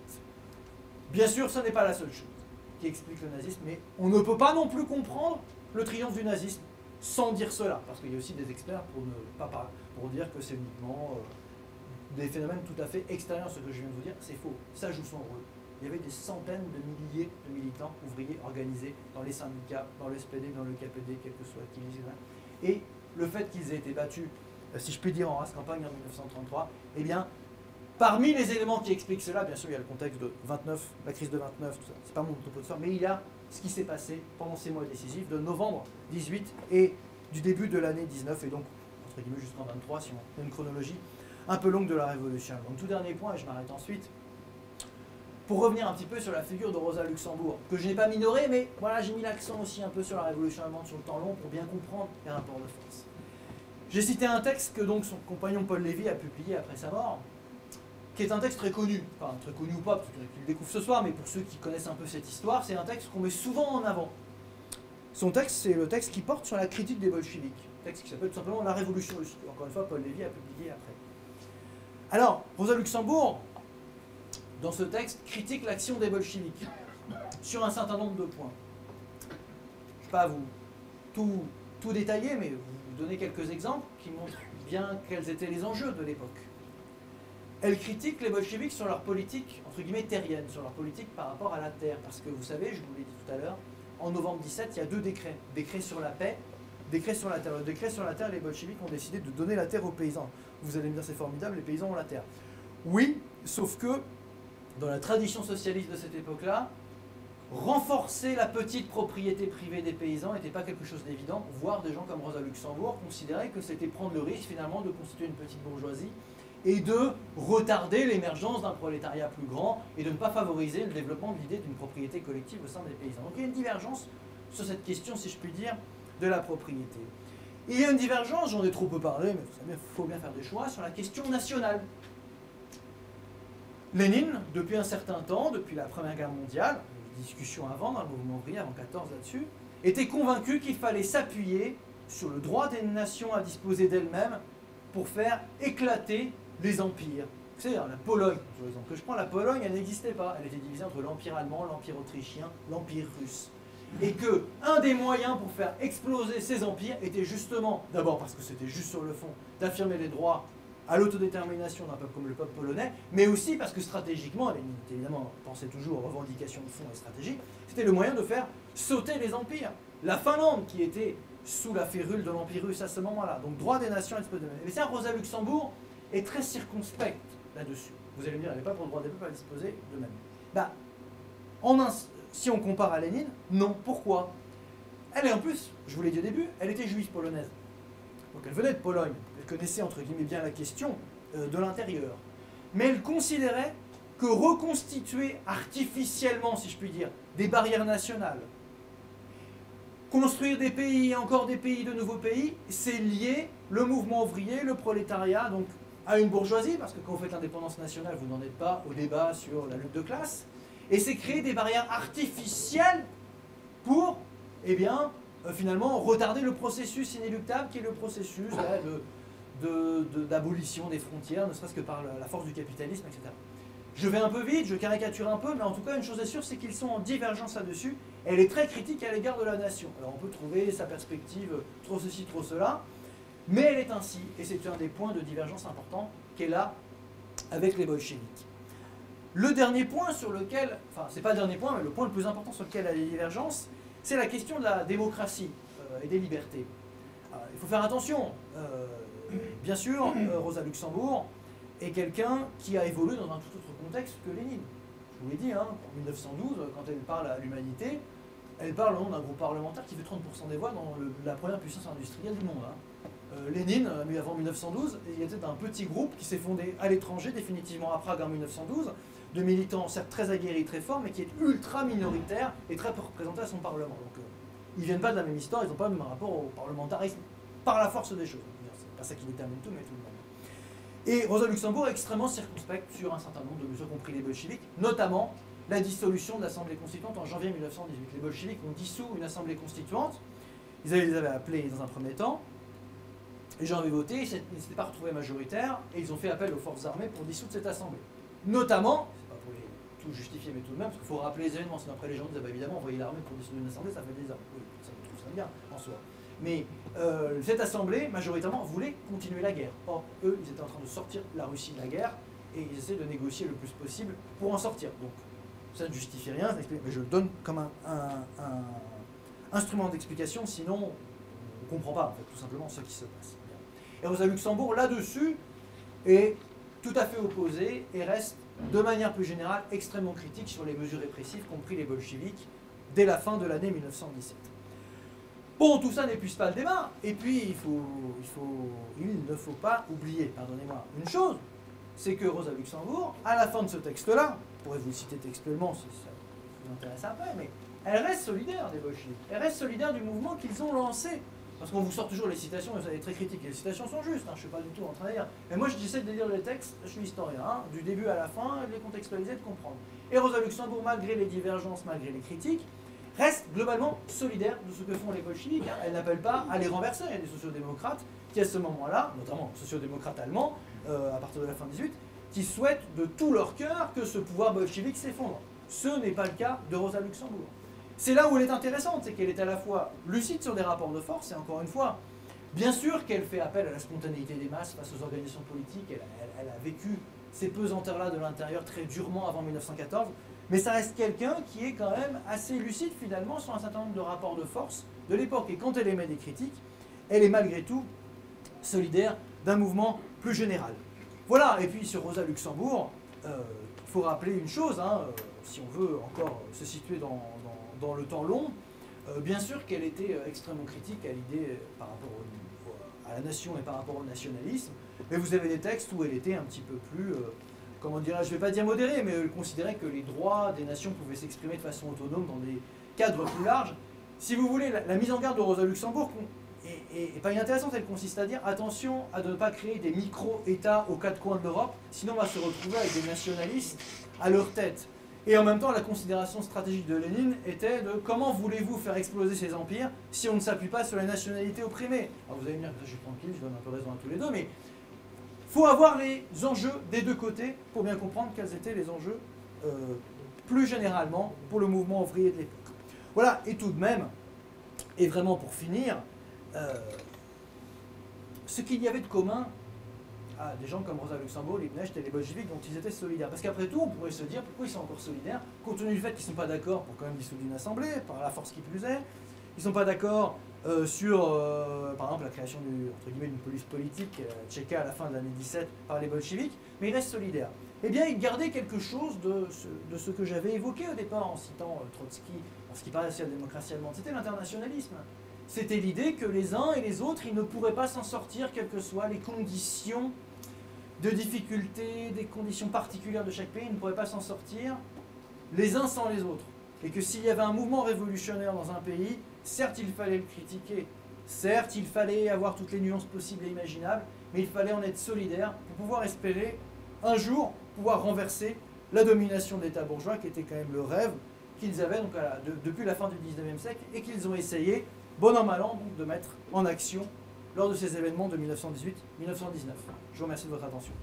D: Bien sûr, ce n'est pas la seule chose qui explique le nazisme, mais on ne peut pas non plus comprendre le triomphe du nazisme sans dire cela, parce qu'il y a aussi des experts pour ne pas pour dire que c'est uniquement euh, des phénomènes tout à fait extérieurs ce que je viens de vous dire. C'est faux. Ça joue son rôle. Il y avait des centaines de milliers de militants ouvriers organisés dans les syndicats, dans le SPD, dans le KPD, quel que soit qui les Et le fait qu'ils aient été battus, euh, si je puis dire, en race campagne en 1933, eh bien, parmi les éléments qui expliquent cela, bien sûr, il y a le contexte de 29, la crise de 29, tout ça. C'est pas mon topo de soir, mais il y a ce qui s'est passé pendant ces mois décisifs de novembre 18 et du début de l'année 19, et donc jusqu'en 23 si on a une chronologie un peu longue de la Révolution. Donc tout dernier point, et je m'arrête ensuite, pour revenir un petit peu sur la figure de Rosa Luxembourg, que je n'ai pas minoré, mais voilà, j'ai mis l'accent aussi un peu sur la Révolution allemande sur le temps long pour bien comprendre les rapports de force. J'ai cité un texte que donc son compagnon Paul Lévy a publié après sa mort, qui est un texte très connu, enfin très connu ou pas, parce qu'il le découvre ce soir, mais pour ceux qui connaissent un peu cette histoire, c'est un texte qu'on met souvent en avant. Son texte, c'est le texte qui porte sur la critique des bolcheviks texte qui s'appelle tout simplement La Révolution Encore une fois, Paul Lévy a publié après. Alors, Rosa Luxembourg, dans ce texte, critique l'action des bolcheviks sur un certain nombre de points. Je ne vais pas vous tout, tout détailler, mais vous donner quelques exemples qui montrent bien quels étaient les enjeux de l'époque. Elle critique les bolcheviks sur leur politique, entre guillemets, terrienne, sur leur politique par rapport à la terre. Parce que vous savez, je vous l'ai dit tout à l'heure, en novembre 17, il y a deux décrets. Décret sur la paix, décret sur la terre. Le décret sur la terre, les bolcheviks ont décidé de donner la terre aux paysans. Vous allez me dire, c'est formidable, les paysans ont la terre. Oui, sauf que dans la tradition socialiste de cette époque-là, renforcer la petite propriété privée des paysans n'était pas quelque chose d'évident, voire des gens comme Rosa Luxembourg considéraient que c'était prendre le risque finalement de constituer une petite bourgeoisie et de retarder l'émergence d'un prolétariat plus grand et de ne pas favoriser le développement de l'idée d'une propriété collective au sein des paysans. Donc il y a une divergence sur cette question, si je puis dire, de la propriété. Il y a une divergence, j'en ai trop peu parlé, mais vous savez, il faut bien faire des choix, sur la question nationale. Lénine, depuis un certain temps, depuis la Première Guerre mondiale, discussion avant dans le mouvement ouvrier, avant 14 là-dessus, était convaincu qu'il fallait s'appuyer sur le droit des nations à disposer d'elles-mêmes pour faire éclater les empires. Vous savez, la Pologne, par exemple, que je prends, la Pologne, elle n'existait pas. Elle était divisée entre l'Empire allemand, l'Empire autrichien, l'Empire russe. Et que un des moyens pour faire exploser ces empires était justement, d'abord parce que c'était juste sur le fond, d'affirmer les droits à l'autodétermination d'un peuple comme le peuple polonais, mais aussi parce que stratégiquement, elle évidemment pensait toujours aux revendications de fond et stratégie, c'était le moyen de faire sauter les empires. La Finlande, qui était sous la férule de l'Empire russe à ce moment-là, donc droit des nations à disposer de Mais ça, Rosa Luxembourg est très circonspecte là-dessus. Vous allez me dire, elle n'est pas pour le droit des peuples à disposer de même. Bah, en si on compare à Lénine, non. Pourquoi? Elle est en plus, je vous l'ai dit au début, elle était juive polonaise. Donc elle venait de Pologne connaissait entre guillemets bien la question euh, de l'intérieur. Mais elle considérait que reconstituer artificiellement, si je puis dire, des barrières nationales, construire des pays encore des pays de nouveaux pays, c'est lier le mouvement ouvrier, le prolétariat, donc à une bourgeoisie, parce que quand vous faites l'indépendance nationale, vous n'en êtes pas au débat sur la lutte de classe, et c'est créer des barrières artificielles pour, eh bien, euh, finalement, retarder le processus inéluctable qui est le processus de d'abolition des frontières, ne serait-ce que par la force du capitalisme, etc. Je vais un peu vite, je caricature un peu, mais en tout cas, une chose est sûre, c'est qu'ils sont en divergence là-dessus. Elle est très critique à l'égard de la nation. Alors on peut trouver sa perspective, trop ceci, trop cela, mais elle est ainsi, et c'est un des points de divergence importants qu'elle a avec les bolcheviks. Le dernier point sur lequel, enfin c'est pas le dernier point, mais le point le plus important sur lequel elle a des divergences, c'est la question de la démocratie euh, et des libertés. il faut faire attention. Euh, Bien sûr, euh, Rosa Luxembourg est quelqu'un qui a évolué dans un tout autre contexte que Lénine. Je vous l'ai dit, hein, en 1912, quand elle parle à l'humanité, elle parle au nom d'un groupe parlementaire qui fait 30% des voix dans la première puissance industrielle du monde. Hein. Euh, Lénine, euh, avant 1912, il était un petit groupe qui s'est fondé à l'étranger, définitivement à Prague en 1912, de militants certes très aguerris, très forts, mais qui est ultra minoritaire et très peu représenté à son Parlement. Donc ils ne viennent pas de la même histoire, ils n'ont pas le même rapport au parlementarisme, par la force des choses pas ça qui détermine tout, mais tout le monde. Et Rosa Luxembourg est extrêmement circonspecte sur un certain nombre de mesures, compris les bolcheviks, notamment la dissolution de l'Assemblée constituante en janvier 1918. Les bolcheviks ont dissous une Assemblée constituante, ils les avaient appelés dans un premier temps, les gens avaient voté, ils ne s'étaient pas retrouvés majoritaires, et ils ont fait appel aux forces armées pour dissoudre cette Assemblée. Notamment, pas pour tout justifier, mais tout de même, parce qu'il faut rappeler les événements, sinon après les gens disent, ah bah, évidemment, envoyer l'armée pour dissoudre une Assemblée, ça fait des ans. Oui, ça, je trouve ça bien, en soi. Mais euh, cette assemblée, majoritairement, voulait continuer la guerre. Or, eux, ils étaient en train de sortir la Russie de la guerre et ils essaient de négocier le plus possible pour en sortir. Donc, ça ne justifie rien, mais je le donne comme un, instrument d'explication, sinon on ne comprend pas, tout simplement, ce qui se passe. Et Rosa Luxembourg, là-dessus, est tout à fait opposé et reste, de manière plus générale, extrêmement critique sur les mesures répressives, compris les bolcheviks, dès la fin de l'année 1917. Bon, tout ça n'épuise pas le débat. Et puis, il, faut, il, il ne faut pas oublier, pardonnez-moi, une chose, c'est que Rosa Luxembourg, à la fin de ce texte-là, je pourrais vous le citer textuellement si ça vous intéresse après, mais elle reste solidaire des bolcheviks. Elle reste solidaire du mouvement qu'ils ont lancé. Parce qu'on vous sort toujours les citations, et vous êtes très critique. les citations sont justes, hein, je ne suis pas du tout en train de dire. Mais moi, j'essaie de lire les textes, je suis historien, hein, du début à la fin, de les contextualiser, de comprendre. Et Rosa Luxembourg, malgré les divergences, malgré les critiques, reste globalement solidaire de ce que font les bolcheviks. Hein. Elle n'appelle pas à les renverser. Il y a des sociodémocrates qui, à ce moment-là, notamment sociodémocrates allemands, euh, à partir de la fin 18, qui souhaitent de tout leur cœur que ce pouvoir bolchevique s'effondre. Ce n'est pas le cas de Rosa Luxembourg. C'est là où elle est intéressante, c'est qu'elle est à la fois lucide sur des rapports de force, et encore une fois, Bien sûr qu'elle fait appel à la spontanéité des masses face aux organisations politiques, elle, a vécu ces pesanteurs-là de l'intérieur très durement avant 1914, mais ça reste quelqu'un qui est quand même assez lucide finalement sur un certain nombre de rapports de force de l'époque. Et quand elle émet des critiques, elle est malgré tout solidaire d'un mouvement plus général. Voilà, et puis sur Rosa Luxembourg, euh, il faut rappeler une chose, hein, euh, si on veut encore se situer dans- dans le temps long, euh, bien sûr qu'elle était euh, extrêmement critique à l'idée euh, par rapport au- à la nation et par rapport au nationalisme, mais vous avez des textes où elle était un petit peu plus, comment dirais-je, je ne vais pas dire modérée, mais elle considérait que les droits des nations pouvaient s'exprimer de façon autonome dans des cadres plus larges. Si vous voulez, la, mise en garde de Rosa Luxembourg est, est- est pas inintéressante, elle consiste à dire attention à ne pas créer des micro-États aux quatre coins de l'Europe, sinon on va se retrouver avec des nationalistes à leur tête. Et en même temps, la considération stratégique de Lénine était de comment voulez-vous faire exploser ces empires si on ne s'appuie pas sur les nationalités opprimées? Alors vous allez me dire que je suis tranquille, je donne un peu raison à tous les deux, mais faut avoir les enjeux des deux côtés pour bien comprendre quels étaient les enjeux euh, plus généralement pour le mouvement ouvrier de l'époque. Voilà, et tout de même, et vraiment pour finir, euh, ce qu'il y avait de commun à des gens comme Rosa Luxembourg, Liebknecht et les bolcheviks dont ils étaient solidaires. Parce qu'après tout, on pourrait se dire pourquoi ils sont encore solidaires, compte tenu du fait qu'ils ne sont pas d'accord pour quand même dissoudre une assemblée, par la force qui plus est. Ils ne sont pas d'accord euh, sur, euh, par exemple, la création d'une police politique euh, à la fin de l'année 17 par les bolcheviks, mais ils restent solidaires. Eh bien, ils gardaient quelque chose de ce, de ce que j'avais évoqué au départ en citant euh, Trotsky, en ce qui parlait de la démocratie allemande, c'était l'internationalisme. C'était l'idée que les uns et les autres, ils ne pourraient pas s'en sortir, quelles que soient les conditions de difficulté, des conditions particulières de chaque pays, ils ne pourraient pas s'en sortir les uns sans les autres. Et que s'il y avait un mouvement révolutionnaire dans un pays, certes il fallait le critiquer, certes il fallait avoir toutes les nuances possibles et imaginables, mais il fallait en être solidaire pour pouvoir espérer un jour pouvoir renverser la domination de l'État bourgeois qui était quand même le rêve qu'ils avaient depuis la fin du 19e siècle et qu'ils ont essayé, bon an mal an, de mettre en action lors de ces événements de 1918-1919. Je vous remercie de votre attention.